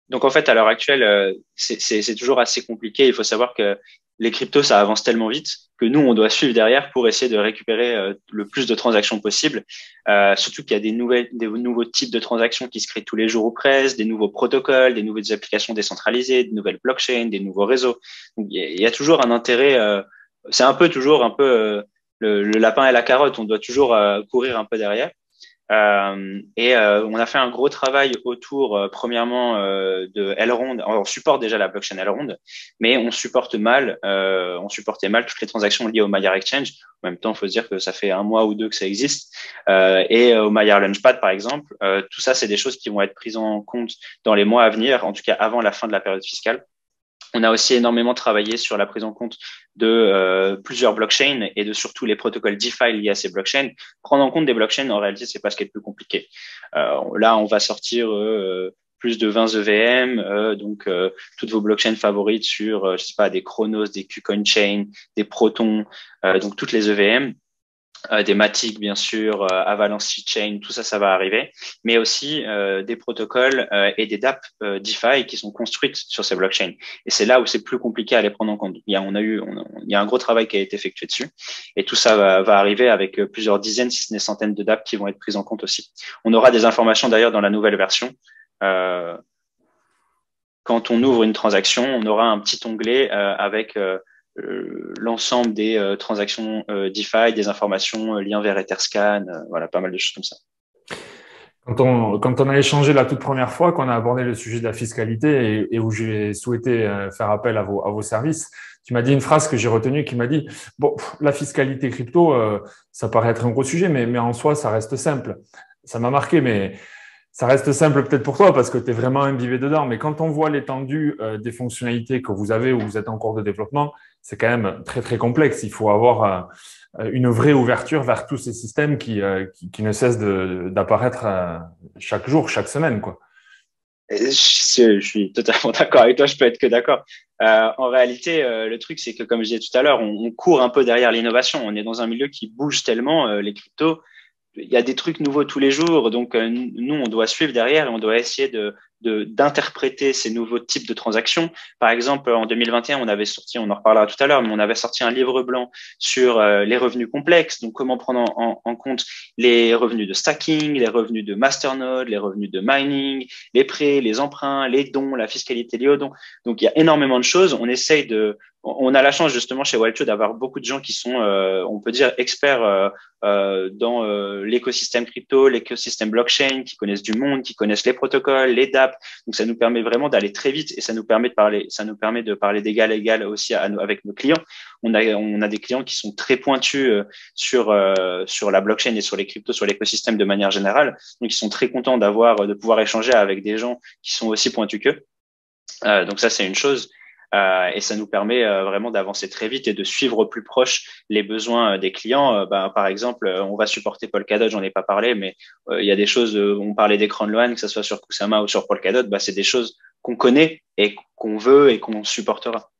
[SPEAKER 2] donc en fait, à l'heure actuelle, c'est toujours assez compliqué. Il faut savoir que les cryptos, ça avance tellement vite que nous, on doit suivre derrière pour essayer de récupérer euh, le plus de transactions possible. Euh, surtout qu'il y a des, nouvelles, des nouveaux types de transactions qui se créent tous les jours ou presque, des nouveaux protocoles, des nouvelles applications décentralisées, des nouvelles blockchains, des nouveaux réseaux. Il y, a toujours un intérêt. Euh, c'est un peu toujours un peu euh, le, le, lapin et la carotte. On doit toujours courir un peu derrière. Euh, et euh, on a fait un gros travail autour, euh, premièrement, de Elrond. On supporte déjà la blockchain Elrond, mais on supporte mal, on supportait mal toutes les transactions liées au Maillard Exchange. En même temps, il faut se dire que ça fait un mois ou deux que ça existe. et au Maillard Launchpad, par exemple, tout ça, c'est des choses qui vont être prises en compte dans les mois à venir, en tout cas avant la fin de la période fiscale. On a aussi énormément travaillé sur la prise en compte de euh, plusieurs blockchains et de surtout les protocoles DeFi liés à ces blockchains. Prendre en compte des blockchains, en réalité, c'est pas ce qui est le plus compliqué. Euh, là, on va sortir euh, plus de 20 EVM, donc toutes vos blockchains favorites sur, je sais pas, des Chronos, des KuCoin Chain, des Protons, donc toutes les EVM. Euh, des Matic bien sûr, euh, Avalanche Chain, tout ça, ça va arriver, mais aussi euh, des protocoles et des DApp DeFi qui sont construites sur ces blockchains. Et c'est là où c'est plus compliqué à les prendre en compte. Il y a, on a eu, il y a un gros travail qui a été effectué dessus, et tout ça va, va arriver avec plusieurs dizaines, si ce n'est centaines de DApp qui vont être prises en compte aussi. On aura des informations d'ailleurs dans la nouvelle version. quand on ouvre une transaction, on aura un petit onglet avec euh, l'ensemble des euh, transactions euh, DeFi, des informations liées vers Etherscan, voilà, pas mal de choses comme ça.
[SPEAKER 1] Quand on, quand on a échangé la toute première fois, qu'on a abordé le sujet de la fiscalité et, où j'ai souhaité faire appel à vos, à vos services, tu m'as dit une phrase que j'ai retenue qui m'a dit bon, la fiscalité crypto, ça paraît être un gros sujet, mais, mais en soi, ça reste simple. Ça m'a marqué, mais ça reste simple peut-être pour toi parce que tu es vraiment imbibé dedans. Mais quand on voit l'étendue des fonctionnalités que vous avez ou vous êtes en cours de développement, c'est quand même très très complexe. Il faut avoir euh, une vraie ouverture vers tous ces systèmes qui, euh, qui, ne cessent d'apparaître euh, chaque jour, chaque semaine. Quoi.
[SPEAKER 2] Je, suis totalement d'accord avec toi, je peux être que d'accord. en réalité, le truc, c'est que comme je disais tout à l'heure, on, court un peu derrière l'innovation. On est dans un milieu qui bouge tellement, les cryptos. Il y a des trucs nouveaux tous les jours, donc nous, on doit suivre derrière et on doit essayer de, d'interpréter ces nouveaux types de transactions. Par exemple, en 2021, on avait sorti, on en reparlera tout à l'heure, mais on avait sorti un livre blanc sur euh, les revenus complexes, donc comment prendre en, compte les revenus de stacking, les revenus de masternode, les revenus de mining, les prêts, les emprunts, les dons, la fiscalité liée aux dons. Donc il y a énormément de choses. On essaye de, on a la chance justement chez Wildcho d'avoir beaucoup de gens qui sont, euh, on peut dire, experts euh, euh dans euh, l'écosystème crypto, l'écosystème blockchain, qui connaissent du monde, qui connaissent les protocoles, les DAP. Donc ça nous permet vraiment d'aller très vite et ça nous permet de parler, ça nous permet de parler d'égal à égal aussi à, avec nos clients. On a, on a des clients qui sont très pointus sur sur la blockchain et sur les cryptos, sur l'écosystème de manière générale. Donc ils sont très contents d'avoir, de pouvoir échanger avec des gens qui sont aussi pointus qu'eux. donc ça c'est une chose. Euh, et ça nous permet euh, vraiment d'avancer très vite et de suivre au plus proche les besoins euh, des clients. Ben, par exemple, on va supporter Polkadot, j'en ai pas parlé, mais il y a des choses, on parlait d'écran de Loan, que ce soit sur Kusama ou sur Polkadot, ben, c'est des choses qu'on connaît et qu'on veut et qu'on supportera.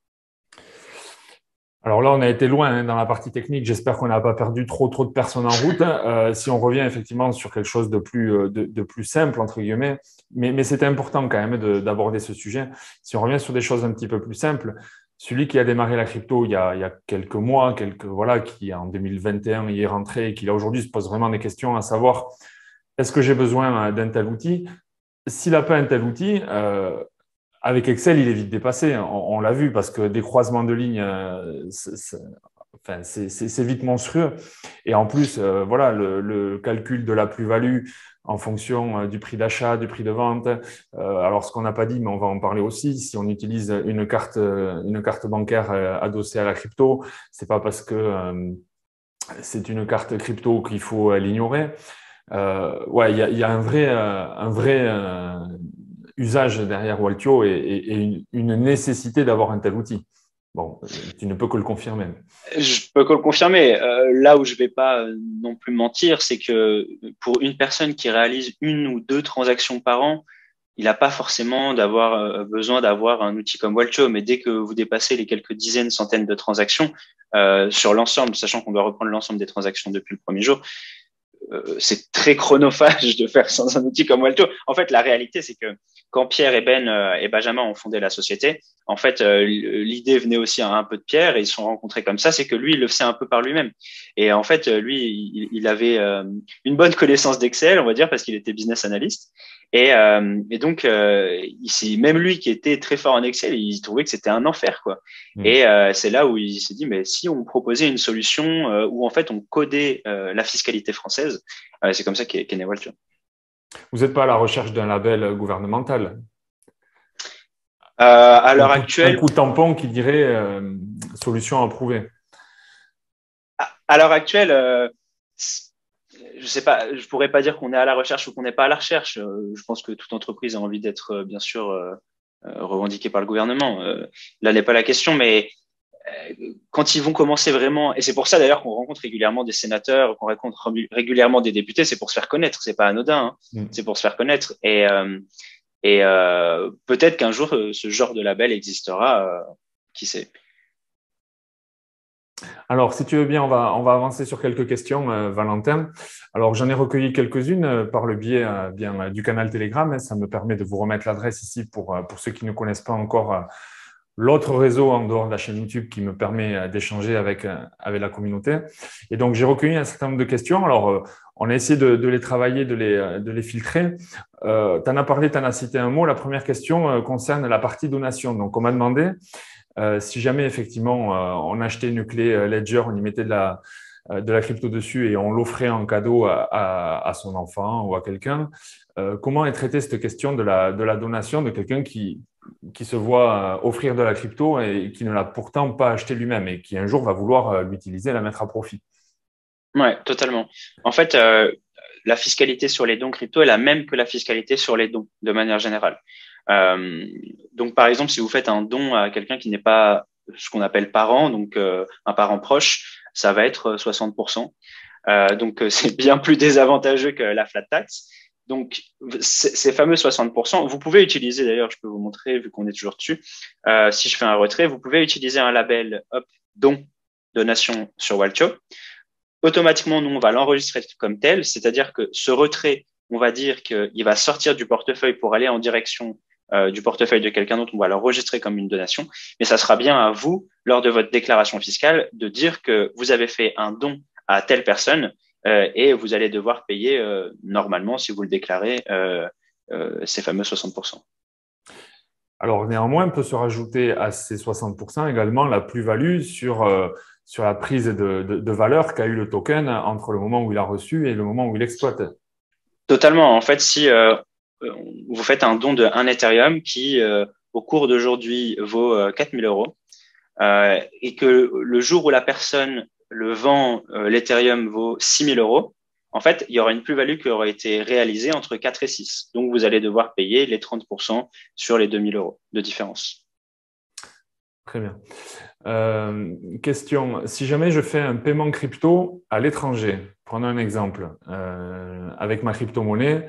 [SPEAKER 1] Alors là, on a été loin hein, dans la partie technique. J'espère qu'on n'a pas perdu trop trop de personnes en route. Hein. Euh, si on revient effectivement sur quelque chose de plus euh, de, plus simple entre guillemets, mais, mais c'était important quand même d'aborder ce sujet. Si on revient sur des choses un petit peu plus simples, celui qui a démarré la crypto il y a, quelques mois, quelques voilà, qui en 2021 y est rentré et qui là aujourd'hui se pose vraiment des questions à savoir est-ce que j'ai besoin d'un tel outil? S'il n'a pas un tel outil, euh, avec Excel, il est vite dépassé. On, l'a vu parce que des croisements de lignes, euh, c'est vite monstrueux. Et en plus, euh, voilà, le, calcul de la plus-value en fonction euh, du prix d'achat, du prix de vente. alors, ce qu'on n'a pas dit, mais on va en parler aussi, si on utilise une carte, une carte bancaire adossée à la crypto, c'est pas parce que c'est une carte crypto qu'il faut l'ignorer. ouais, il y a, y a, un vrai, un vrai usage derrière Waltio et, une, nécessité d'avoir un tel outil. Bon, tu ne peux que le confirmer.
[SPEAKER 2] Je peux que le confirmer. Euh, là où je vais pas euh, non plus mentir, c'est que pour une personne qui réalise une ou deux transactions par an, il n'a pas forcément d'avoir besoin d'avoir un outil comme Walcho, mais dès que vous dépassez les quelques dizaines, centaines de transactions sur l'ensemble, sachant qu'on doit reprendre l'ensemble des transactions depuis le premier jour, euh, c'est très chronophage de faire sans un outil comme Walto. En fait, la réalité, c'est que quand Pierre et Ben euh, et Benjamin ont fondé la société, en fait, euh, l'idée venait aussi un peu de Pierre et ils se sont rencontrés comme ça. C'est que lui, il le faisait un peu par lui-même. Et en fait, lui, il, avait une bonne connaissance d'Excel, on va dire, parce qu'il était business analyst. Et, euh, et donc, euh, même lui qui était très fort en Excel, il trouvait que c'était un enfer, quoi. Mm. Et euh, c'est là où il s'est dit, mais si on proposait une solution euh, où en fait on codait euh, la fiscalité française, c'est comme ça qu'est qu né Walter.
[SPEAKER 1] Vous n'êtes pas à la recherche d'un label gouvernemental?
[SPEAKER 2] À l'heure actuelle,
[SPEAKER 1] un coup de tampon qui dirait solution approuvée.
[SPEAKER 2] À, à l'heure actuelle je sais pas, je pourrais pas dire qu'on est à la recherche ou qu'on n'est pas à la recherche. Euh, je pense que toute entreprise a envie d'être, euh, bien sûr, euh, revendiquée par le gouvernement. Là n'est pas la question, mais quand ils vont commencer vraiment, et c'est pour ça d'ailleurs qu'on rencontre régulièrement des sénateurs, qu'on rencontre régulièrement des députés, c'est pour se faire connaître, c'est pas anodin, hein. mm. c'est pour se faire connaître. Et, et peut-être qu'un jour ce genre de label existera, qui sait.
[SPEAKER 1] Alors, si tu veux bien, on va, on va avancer sur quelques questions, euh, Valentin. Alors, j'en ai recueilli quelques-unes euh, par le biais euh, bien, du canal Telegram. Ça me permet de vous remettre l'adresse ici pour, pour ceux qui ne connaissent pas encore l'autre réseau en dehors de la chaîne YouTube qui me permet d'échanger avec, avec la communauté. Et donc, j'ai recueilli un certain nombre de questions. Alors, on a essayé de, de les travailler, de les, de les filtrer. Euh, tu en as parlé, tu en as cité un mot. La première question concerne la partie donation. Donc, on m'a demandé euh, si jamais effectivement euh, on achetait une clé euh, Ledger, on y mettait de la, de la crypto dessus et on l'offrait en cadeau à, son enfant ou à quelqu'un, comment est traitée cette question de la, de la donation de quelqu'un qui, qui se voit offrir de la crypto et qui ne l'a pourtant pas acheté lui-même et qui un jour va vouloir l'utiliser, la mettre à profit
[SPEAKER 2] Oui, totalement. En fait, la fiscalité sur les dons crypto est la même que la fiscalité sur les dons de manière générale. Euh, donc, par exemple, si vous faites un don à quelqu'un qui n'est pas ce qu'on appelle parent, donc euh, un parent proche, ça va être 60%. Euh, donc, c'est bien plus désavantageux que la flat tax. Donc, ces fameux 60%, vous pouvez utiliser, d'ailleurs, je peux vous montrer, vu qu'on est toujours dessus, euh, si je fais un retrait, vous pouvez utiliser un label hop, don, donation sur Walcho. Automatiquement, nous, on va l'enregistrer comme tel, c'est-à-dire que ce retrait, on va dire qu'il va sortir du portefeuille pour aller en direction euh, du portefeuille de quelqu'un d'autre, on va l'enregistrer comme une donation. Mais ça sera bien à vous, lors de votre déclaration fiscale, de dire que vous avez fait un don à telle personne et vous allez devoir payer euh, normalement, si vous le déclarez, ces fameux 60%.
[SPEAKER 1] Alors néanmoins, on peut se rajouter à ces 60% également la plus-value sur, sur la prise de, de, de valeur qu'a eu le token entre le moment où il a reçu et le moment où il exploite.
[SPEAKER 2] Totalement. En fait, si euh, vous faites un don de 1 Ethereum qui, euh, au cours d'aujourd'hui, vaut 4000 euh, euros, et que le jour où la personne le vend, l'Ethereum vaut 6000 euros, en fait, il y aura une plus-value qui aura été réalisée entre 4 et 6. Donc, vous allez devoir payer les 30% sur les 2000 euros de différence.
[SPEAKER 1] Très bien. Euh, question, si jamais je fais un paiement crypto à l'étranger, prenons un exemple, euh, avec ma crypto-monnaie,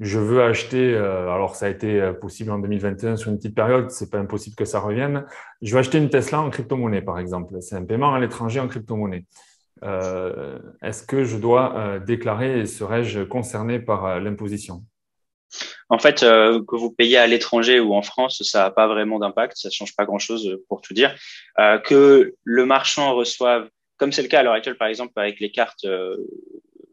[SPEAKER 1] je veux acheter, euh, alors ça a été euh, possible en 2021 sur une petite période, c'est pas impossible que ça revienne. Je veux acheter une Tesla en crypto-monnaie, par exemple. C'est un paiement à l'étranger en crypto-monnaie. Euh, Est-ce que je dois déclarer et serais-je concerné par l'imposition?
[SPEAKER 2] En fait, que vous payez à l'étranger ou en France, ça n'a pas vraiment d'impact, ça change pas grand-chose pour tout dire. que le marchand reçoive, comme c'est le cas à l'heure actuelle, par exemple, avec les cartes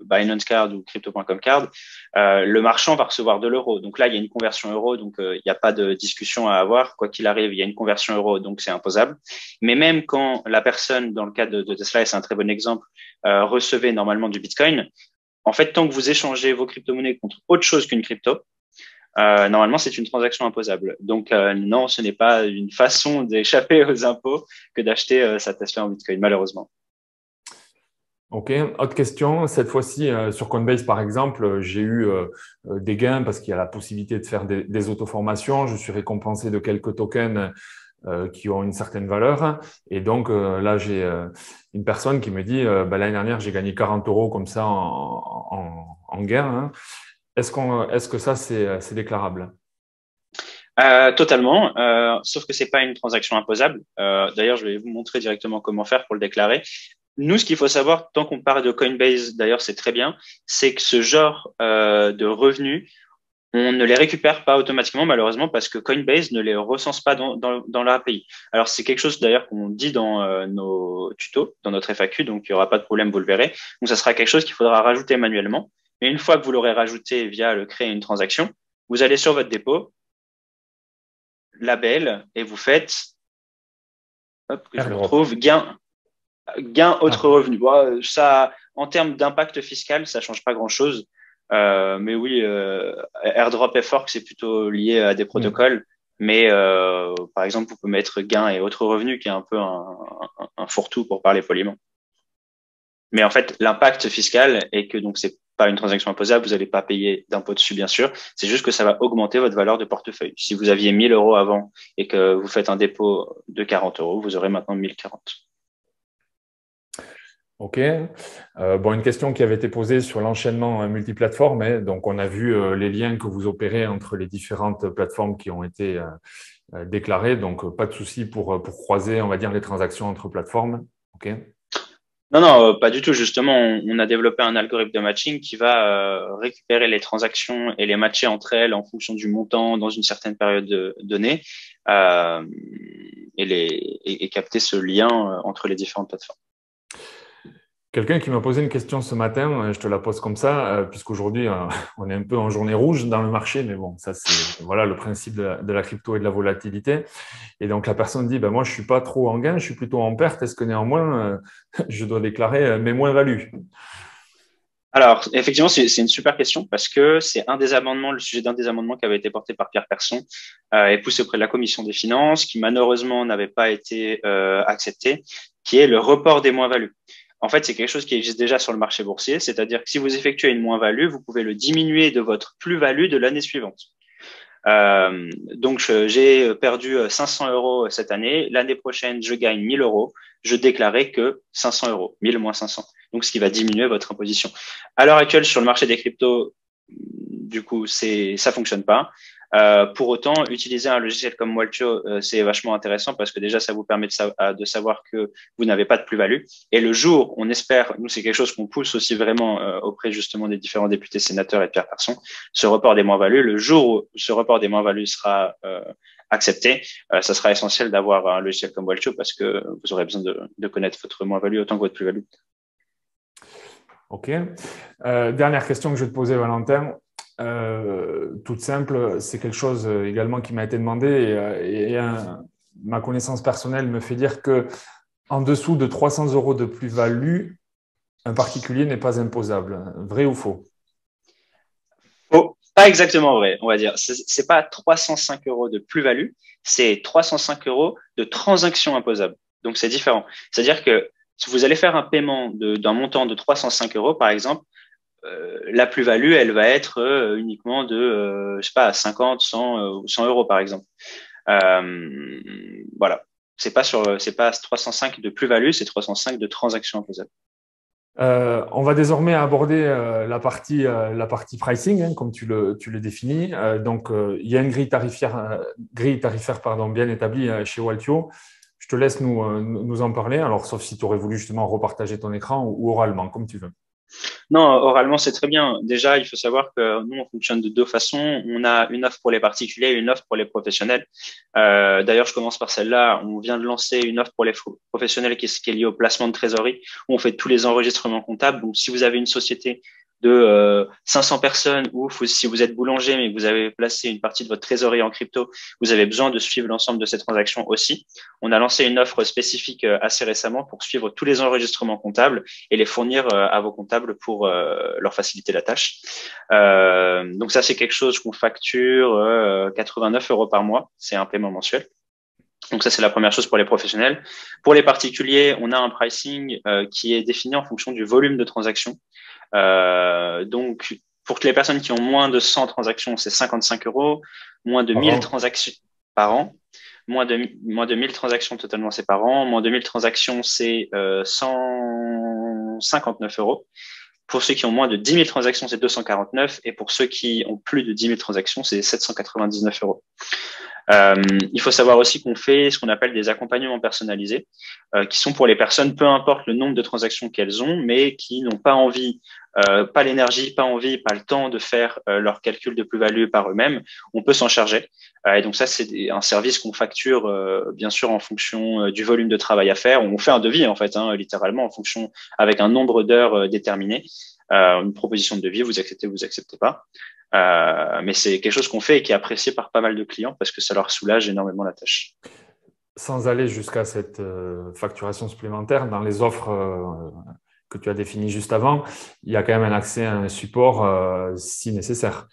[SPEAKER 2] Binance Card ou Crypto.com Card, euh, le marchand va recevoir de l'euro. Donc là, il y a une conversion euro, donc euh, il n'y a pas de discussion à avoir. Quoi qu'il arrive, il y a une conversion euro, donc c'est imposable. Mais même quand la personne, dans le cas de, Tesla, et c'est un très bon exemple, euh, recevait normalement du Bitcoin, en fait, tant que vous échangez vos crypto-monnaies contre autre chose qu'une crypto, normalement, c'est une transaction imposable. Donc, non, ce n'est pas une façon d'échapper aux impôts que d'acheter sa Tesla en Bitcoin, malheureusement.
[SPEAKER 1] Ok, autre question. Cette fois-ci, euh, sur Coinbase, par exemple, j'ai eu euh, euh, des gains parce qu'il y a la possibilité de faire des, auto-formations. Je suis récompensé de quelques tokens qui ont une certaine valeur. Et donc, là, j'ai une personne qui me dit, bah, l'année dernière, j'ai gagné 40 euros comme ça en, en, gain. Hein. Est-ce que ça, c'est, déclarable?
[SPEAKER 2] Euh, totalement, euh, sauf que c'est pas une transaction imposable. Euh, D'ailleurs, je vais vous montrer directement comment faire pour le déclarer. Nous, ce qu'il faut savoir, tant qu'on parle de Coinbase, d'ailleurs, c'est très bien, c'est que ce genre euh, de revenus, on ne les récupère pas automatiquement, malheureusement, parce que Coinbase ne les recense pas dans, dans, dans l'API. Alors, c'est quelque chose d'ailleurs qu'on dit dans euh, nos tutos, dans notre FAQ, donc il n'y aura pas de problème, vous le verrez. Donc, ça sera quelque chose qu'il faudra rajouter manuellement. Mais une fois que vous l'aurez rajouté via le créer une transaction, vous allez sur votre dépôt, label, et vous faites, hop, que je le retrouve, gain, gain autre ah. revenu. Bon, ça, en termes d'impact fiscal, ça change pas grand-chose. Euh, mais oui, euh, AirDrop et Fork, c'est plutôt lié à des protocoles. Mais euh, par exemple, vous pouvez mettre gain et autres revenus, qui est un peu un, un, un fourre-tout pour parler poliment. Mais en fait, l'impact fiscal est que donc c'est pas une transaction imposable, vous n'allez pas payer d'impôt dessus, bien sûr. C'est juste que ça va augmenter votre valeur de portefeuille. Si vous aviez 1000 euros avant et que vous faites un dépôt de 40 euros, vous aurez maintenant 1040.
[SPEAKER 1] Ok. Euh, bon, une question qui avait été posée sur l'enchaînement multiplateforme. Hein. donc, on a vu euh, les liens que vous opérez entre les différentes plateformes qui ont été euh, déclarées. Donc, pas de souci pour, pour croiser, on va dire, les transactions entre plateformes. Ok.
[SPEAKER 2] Non, non, pas du tout. Justement, on, a développé un algorithme de matching qui va récupérer les transactions et les matcher entre elles en fonction du montant dans une certaine période donnée et, les, et capter ce lien entre les différentes plateformes.
[SPEAKER 1] Quelqu'un qui m'a posé une question ce matin, euh, je te la pose comme ça, euh, puisqu'aujourd'hui, euh, on est un peu en journée rouge dans le marché, mais bon, ça c'est voilà le principe de la, crypto et de la volatilité. Et donc la personne dit, ben, moi je suis pas trop en gain, je suis plutôt en perte, est-ce que néanmoins je dois déclarer mes moins-values?
[SPEAKER 2] Alors, effectivement, c'est une super question parce que c'est un des amendements, le sujet d'un des amendements qui avait été porté par Pierre Persson et poussé auprès de la commission des finances, qui malheureusement n'avait pas été accepté, qui est le report des moins-values en fait, c'est quelque chose qui existe déjà sur le marché boursier, c'est-à-dire que si vous effectuez une moins-value, vous pouvez le diminuer de votre plus-value de l'année suivante. Euh, donc, j'ai perdu 500 euros cette année. L'année prochaine, je gagne 1000 euros. Je déclarais que 500 euros, 1000 moins 500. Donc, ce qui va diminuer votre imposition. À l'heure actuelle, sur le marché des cryptos, du coup, c'est ça fonctionne pas. Euh, pour autant, utiliser un logiciel comme Walcho, euh, c'est vachement intéressant parce que déjà, ça vous permet de, savoir que vous n'avez pas de plus-value. Et le jour, on espère, nous, c'est quelque chose qu'on pousse aussi vraiment euh, auprès justement des différents députés, sénateurs et de Pierre Persson, ce report des moins-values. Le jour où ce report des moins-values sera accepté, ça sera essentiel d'avoir un logiciel comme Walcho parce que vous aurez besoin de, de connaître votre moins-value autant que votre plus-value.
[SPEAKER 1] OK. dernière question que je vais te poser, Valentin. Euh, toute simple, c'est quelque chose euh, également qui m'a été demandé et, euh, ma connaissance personnelle me fait dire que en dessous de 300 euros de plus-value, un particulier n'est pas imposable. Vrai ou faux?
[SPEAKER 2] Faux. Pas exactement vrai, on va dire. C'est pas 305 euros de plus-value, c'est 305 euros de transaction imposable. Donc c'est différent. C'est-à-dire que si vous allez faire un paiement d'un montant de 305 euros, par exemple, euh, la plus-value, elle va être euh, uniquement de, euh, je sais pas, 50, 100, 100 euros par exemple. voilà, c'est pas sur, c'est pas 305 de plus-value, c'est 305 de transactions imposables.
[SPEAKER 1] on va désormais aborder la partie la partie pricing, hein, comme tu le tu le définis. donc, il y a une grille tarifaire grille tarifaire pardon bien établie chez Waltio. Je te laisse nous nous en parler. Alors, sauf si tu aurais voulu justement repartager ton écran ou oralement, comme tu veux.
[SPEAKER 2] Non, oralement, c'est très bien. Déjà, il faut savoir que nous, on fonctionne de deux façons. On a une offre pour les particuliers et une offre pour les professionnels. Euh, D'ailleurs, je commence par celle-là. On vient de lancer une offre pour les professionnels qui est, qui est liée au placement de trésorerie, où on fait tous les enregistrements comptables. Donc, si vous avez une société de 500 euh, personnes ou si vous êtes boulanger mais que vous avez placé une partie de votre trésorerie en crypto, vous avez besoin de suivre l'ensemble de ces transactions aussi. On a lancé une offre spécifique euh, assez récemment pour suivre tous les enregistrements comptables et les fournir euh, à vos comptables pour leur faciliter la tâche. donc ça, c'est quelque chose qu'on facture 89 euros par mois. C'est un paiement mensuel. Donc ça, c'est la première chose pour les professionnels. Pour les particuliers, on a un pricing qui est défini en fonction du volume de transactions. Euh, donc, pour les personnes qui ont moins de 100 transactions, c'est 55 euros. Moins de 1000 transactions par an. Moins de, moins de 1000 transactions totalement, c'est par an. Moins de 1000 transactions, c'est euh, 159 euros. Pour ceux qui ont moins de 10 000 transactions, c'est 249. Et pour ceux qui ont plus de 10 000 transactions, c'est 799 euros. Euh, il faut savoir aussi qu'on fait ce qu'on appelle des accompagnements personnalisés, euh, qui sont pour les personnes, peu importe le nombre de transactions qu'elles ont, mais qui n'ont pas envie, euh, pas l'énergie, pas envie, pas le temps de faire leur calcul de plus-value par eux-mêmes. On peut s'en charger. Et donc ça, c'est un service qu'on facture bien sûr en fonction du volume de travail à faire. On fait un devis en fait, hein, littéralement en fonction avec un nombre d'heures déterminé. Une proposition de devis, vous acceptez, vous acceptez pas. Euh, mais c'est quelque chose qu'on fait et qui est apprécié par pas mal de clients parce que ça leur soulage énormément la tâche.
[SPEAKER 1] Sans aller jusqu'à cette euh, facturation supplémentaire, dans les offres euh, que tu as définies juste avant, il y a quand même un accès à un support si nécessaire.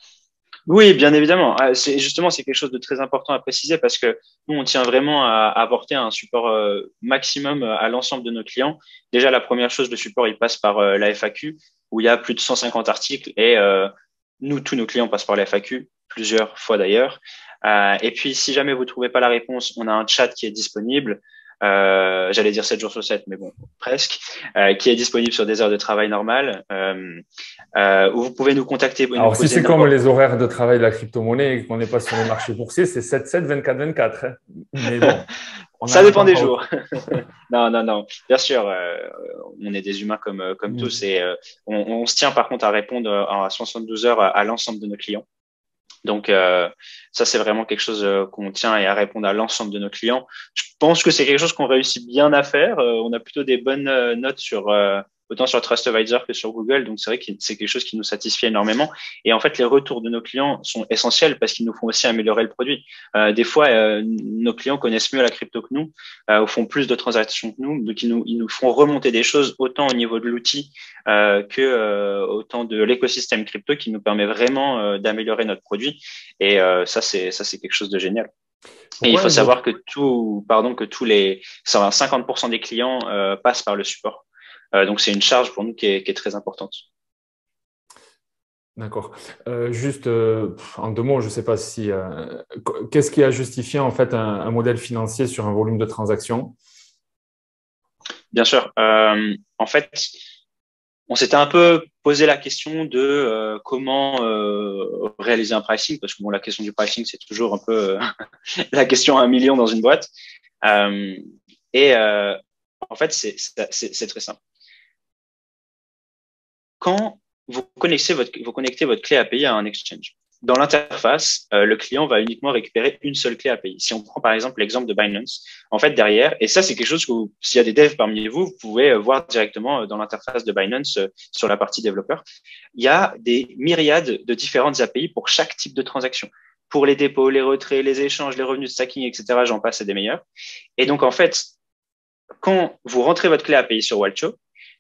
[SPEAKER 2] Oui, bien évidemment. C'est justement c'est quelque chose de très important à préciser parce que nous on tient vraiment à, apporter un support maximum à l'ensemble de nos clients. Déjà la première chose, le support il passe par la FAQ où il y a plus de 150 articles et nous, tous nos clients passent par la FAQ, plusieurs fois d'ailleurs. Euh, et puis, si jamais vous ne trouvez pas la réponse, on a un chat qui est disponible. Euh, j'allais dire 7 jours sur 7, mais bon, presque, euh, qui est disponible sur des heures de travail normales, où vous pouvez nous contacter.
[SPEAKER 1] Alors, si c'est comme les horaires de travail de la crypto-monnaie et qu'on n'est pas sur les marchés boursiers, c'est 7-7, 24-24. Hein.
[SPEAKER 2] Mais bon, ça dépend des jours. non, non, non. Bien sûr, euh, on est des humains comme, euh, comme mm. tous et euh, on, on, se tient par contre à répondre à 72 heures à, l'ensemble de nos clients. Donc ça, c'est vraiment quelque chose qu'on tient et à répondre à l'ensemble de nos clients. Je pense que c'est quelque chose qu'on réussit bien à faire. on a plutôt des bonnes notes sur autant sur TrustAdvisor que sur Google. Donc, c'est vrai que c'est quelque chose qui nous satisfait énormément. Et en fait, les retours de nos clients sont essentiels parce qu'ils nous font aussi améliorer le produit. Euh, des fois, euh, nos clients connaissent mieux la crypto que nous, euh, font plus de transactions que nous, donc ils nous, ils nous font remonter des choses autant au niveau de l'outil euh, que autant de l'écosystème crypto qui nous permet vraiment d'améliorer notre produit. Et ça, c'est ça, c'est quelque chose de génial. Et il faut savoir que tout, pardon, que tous les 50% des clients passent par le support. Euh, donc, c'est une charge pour nous qui est, très importante.
[SPEAKER 1] D'accord. Euh, juste euh, en deux mots, je ne sais pas si. Qu'est-ce qui a justifié en fait un, modèle financier sur un volume de transactions?
[SPEAKER 2] Bien sûr. en fait, on s'était un peu posé la question de comment réaliser un pricing, parce que bon, la question du pricing, c'est toujours un peu la question à un million dans une boîte. et en fait, c'est très simple quand vous connectez votre, clé API à un exchange. Dans l'interface, euh, le client va uniquement récupérer une seule clé API. Si on prend par exemple l'exemple de Binance, en fait derrière, et ça c'est quelque chose que s'il y a des devs parmi vous, vous pouvez euh, voir directement euh, dans l'interface de Binance sur la partie développeur, il y a des myriades de différentes API pour chaque type de transaction. Pour les dépôts, les retraits, les échanges, les revenus de stacking, etc. J'en passe, c'est des meilleurs. Et donc en fait, quand vous rentrez votre clé API sur Walcho,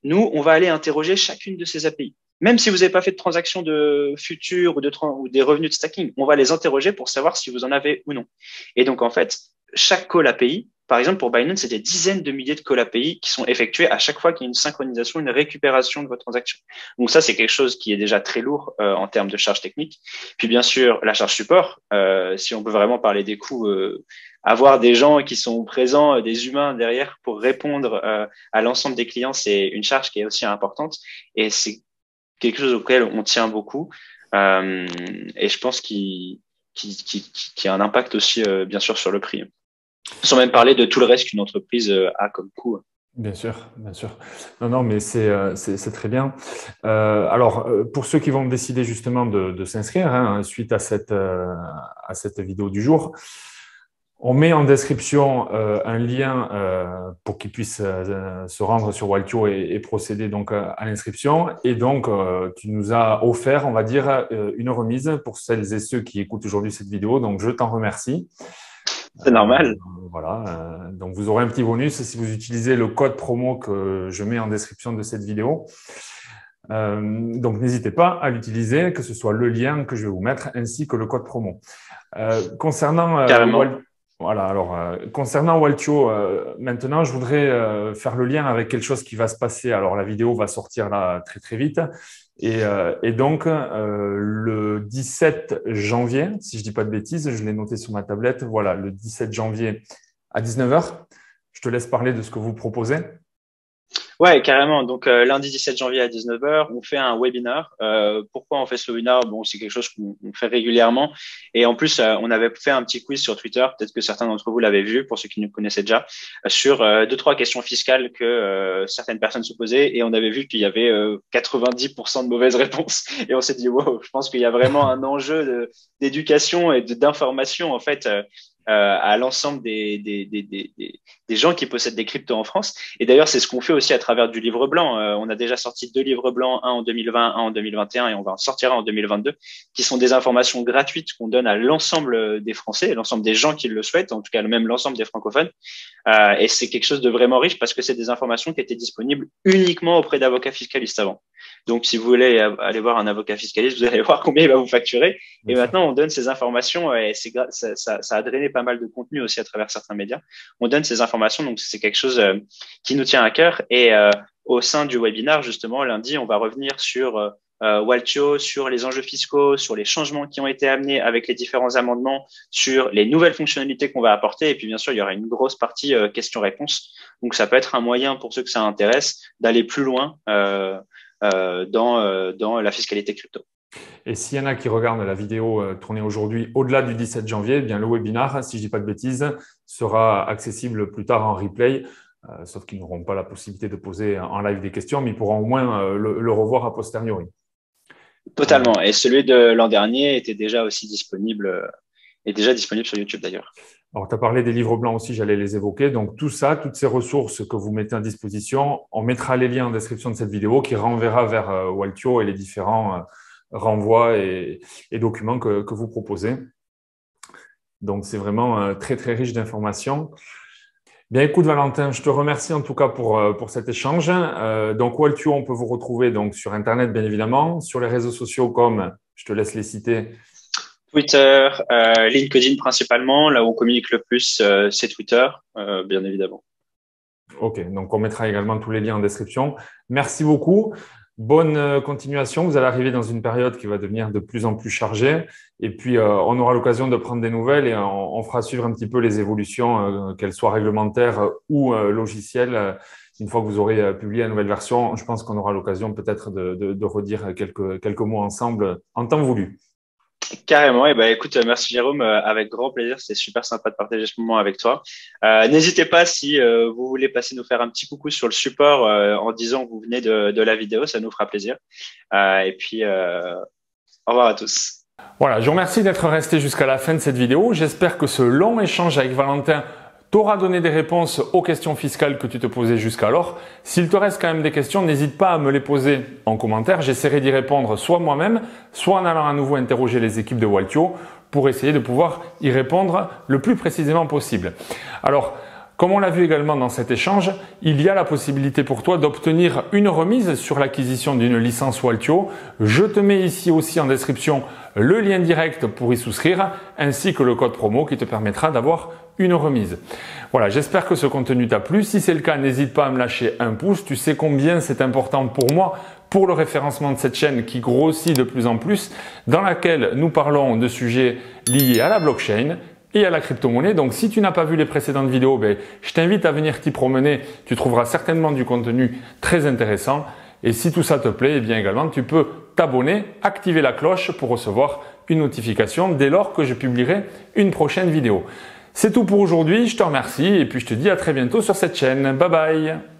[SPEAKER 2] nous, on va aller interroger chacune de ces API. Même si vous n'avez pas fait de transaction de futur ou, de des revenus de stacking, on va les interroger pour savoir si vous en avez ou non. Et donc, en fait, chaque call API, par exemple, pour Binance, c'est des dizaines de milliers de call API qui sont effectués à chaque fois qu'il y a une synchronisation, une récupération de votre transaction. Donc ça, c'est quelque chose qui est déjà très lourd euh, en termes de charge technique. Puis bien sûr, la charge support, euh, si on peut vraiment parler des coûts euh, avoir des gens qui sont présents, euh, des humains derrière pour répondre euh, à l'ensemble des clients, c'est une charge qui est aussi importante et c'est quelque chose auquel on tient beaucoup. Euh, et je pense qu'il qui, qui, qui, a un impact aussi, bien sûr, sur le prix. Sans même parler de tout le reste qu'une entreprise a comme coût.
[SPEAKER 1] Bien sûr, bien sûr. Non, non, mais c'est très bien. Alors, pour ceux qui vont décider justement de, de s'inscrire hein, suite à cette à cette vidéo du jour, on met en description euh, un lien euh, pour qu'ils puissent euh, se rendre sur Waltio et, procéder donc à l'inscription. Et donc, tu nous as offert, on va dire, une remise pour celles et ceux qui écoutent aujourd'hui cette vidéo. Donc, je t'en remercie.
[SPEAKER 2] C'est normal.
[SPEAKER 1] voilà. donc, vous aurez un petit bonus si vous utilisez le code promo que je mets en description de cette vidéo. donc, n'hésitez pas à l'utiliser, que ce soit le lien que je vais vous mettre ainsi que le code promo. concernant alors euh, concernant Waltio, euh, maintenant je voudrais euh, faire le lien avec quelque chose qui va se passer. Alors la vidéo va sortir là très très vite. Et, et donc le 17 janvier, si je dis pas de bêtises, je l'ai noté sur ma tablette, voilà, le 17 janvier à 19h, je te laisse parler de ce que vous proposez.
[SPEAKER 2] Ouais, carrément. Donc euh, lundi 17 janvier à 19h, on fait un webinar. Euh, pourquoi on fait ce webinaire Bon, c'est quelque chose qu'on fait régulièrement. Et en plus, euh, on avait fait un petit quiz sur Twitter. Peut-être que certains d'entre vous l'avaient vu, pour ceux qui nous connaissaient déjà, sur deux trois questions fiscales que certaines personnes se posaient. Et on avait vu qu'il y avait 90% de mauvaises réponses. Et on s'est dit wow, je pense qu'il y a vraiment un enjeu d'éducation et d'information en fait euh, à l'ensemble des, des, des, des, gens qui possèdent des cryptos en France. Et d'ailleurs, c'est ce qu'on fait aussi à travers du livre blanc. Euh, on a déjà sorti deux livres blancs, un en 2020, un en 2021, et on va en sortir un en 2022, qui sont des informations gratuites qu'on donne à l'ensemble des Français, l'ensemble des gens qui le souhaitent, en tout cas même l'ensemble des francophones. Euh, et c'est quelque chose de vraiment riche parce que c'est des informations qui étaient disponibles uniquement auprès d'avocats fiscalistes avant. Donc, si vous voulez aller voir un avocat fiscaliste, vous allez voir combien il va vous facturer. Et maintenant, on donne ces informations et c'est ça, ça, ça, a drainé pas mal de contenu aussi à travers certains médias. On donne ces informations, donc c'est quelque chose euh, qui nous tient à cœur. Et euh, au sein du webinaire, justement, lundi, on va revenir sur euh, Waltio, sur les enjeux fiscaux, sur les changements qui ont été amenés avec les différents amendements, sur les nouvelles fonctionnalités qu'on va apporter. Et puis, bien sûr, il y aura une grosse partie questions-réponses. Donc, ça peut être un moyen pour ceux que ça intéresse d'aller plus loin. Euh, euh, dans, euh, dans la fiscalité crypto.
[SPEAKER 1] Et s'il y en a qui regardent la vidéo euh, tournée aujourd'hui au-delà du 17 janvier, eh bien le webinaire, si je dis pas de bêtises, sera accessible plus tard en replay, sauf qu'ils n'auront pas la possibilité de poser en live des questions, mais ils pourront au moins le, revoir a posteriori.
[SPEAKER 2] Totalement. Et celui de l'an dernier était déjà aussi disponible, est déjà disponible sur YouTube d'ailleurs.
[SPEAKER 1] Alors, tu as parlé des livres blancs aussi, j'allais les évoquer. Donc, tout ça, toutes ces ressources que vous mettez à disposition, on mettra les liens en description de cette vidéo qui renverra vers euh, Waltio et les différents euh, renvois et, documents que, vous proposez. Donc, c'est vraiment euh, très, très riche d'informations. Bien, écoute, Valentin, je te remercie en tout cas pour, pour cet échange. donc, Waltio, on peut vous retrouver donc, sur Internet, bien évidemment, sur les réseaux sociaux comme, je te laisse les citer,
[SPEAKER 2] Twitter, euh, LinkedIn principalement. Là où on communique le plus, euh, c'est Twitter, euh, bien évidemment.
[SPEAKER 1] Ok, donc on mettra également tous les liens en description. Merci beaucoup. Bonne continuation. Vous allez arriver dans une période qui va devenir de plus en plus chargée. Et puis, on aura l'occasion de prendre des nouvelles et on, fera suivre un petit peu les évolutions, qu'elles soient réglementaires ou logicielles. Une fois que vous aurez publié la nouvelle version, je pense qu'on aura l'occasion peut-être de, redire quelques mots ensemble en temps voulu.
[SPEAKER 2] Carrément. Et ben, écoute, merci Jérôme, euh, avec grand plaisir. C'est super sympa de partager ce moment avec toi. Euh, N'hésitez pas si euh, vous voulez passer nous faire un petit coucou sur le support euh, en disant que vous venez de, de, la vidéo, ça nous fera plaisir. et puis, au revoir à tous.
[SPEAKER 1] Voilà, je vous remercie d'être resté jusqu'à la fin de cette vidéo. J'espère que ce long échange avec Valentin t'auras donné des réponses aux questions fiscales que tu te posais jusqu'alors. S'il te reste quand même des questions, n'hésite pas à me les poser en commentaire. J'essaierai d'y répondre soit moi-même, soit en allant à nouveau interroger les équipes de Waltio pour essayer de pouvoir y répondre le plus précisément possible. Alors, comme on l'a vu également dans cet échange, il y a la possibilité pour toi d'obtenir une remise sur l'acquisition d'une licence Waltio. Je te mets ici aussi en description le lien direct pour y souscrire ainsi que le code promo qui te permettra d'avoir remise. Voilà, j'espère que ce contenu t'a plu. Si c'est le cas, n'hésite pas à me lâcher un pouce. Tu sais combien c'est important pour moi pour le référencement de cette chaîne qui grossit de plus en plus, dans laquelle nous parlons de sujets liés à la blockchain et à la crypto-monnaie. Donc si tu n'as pas vu les précédentes vidéos, ben, je t'invite à venir t'y promener. Tu trouveras certainement du contenu très intéressant. Et si tout ça te plaît, eh bien également, tu peux t'abonner, activer la cloche pour recevoir une notification dès lors que je publierai une prochaine vidéo. C'est tout pour aujourd'hui, je te remercie et puis je te dis à très bientôt sur cette chaîne. Bye bye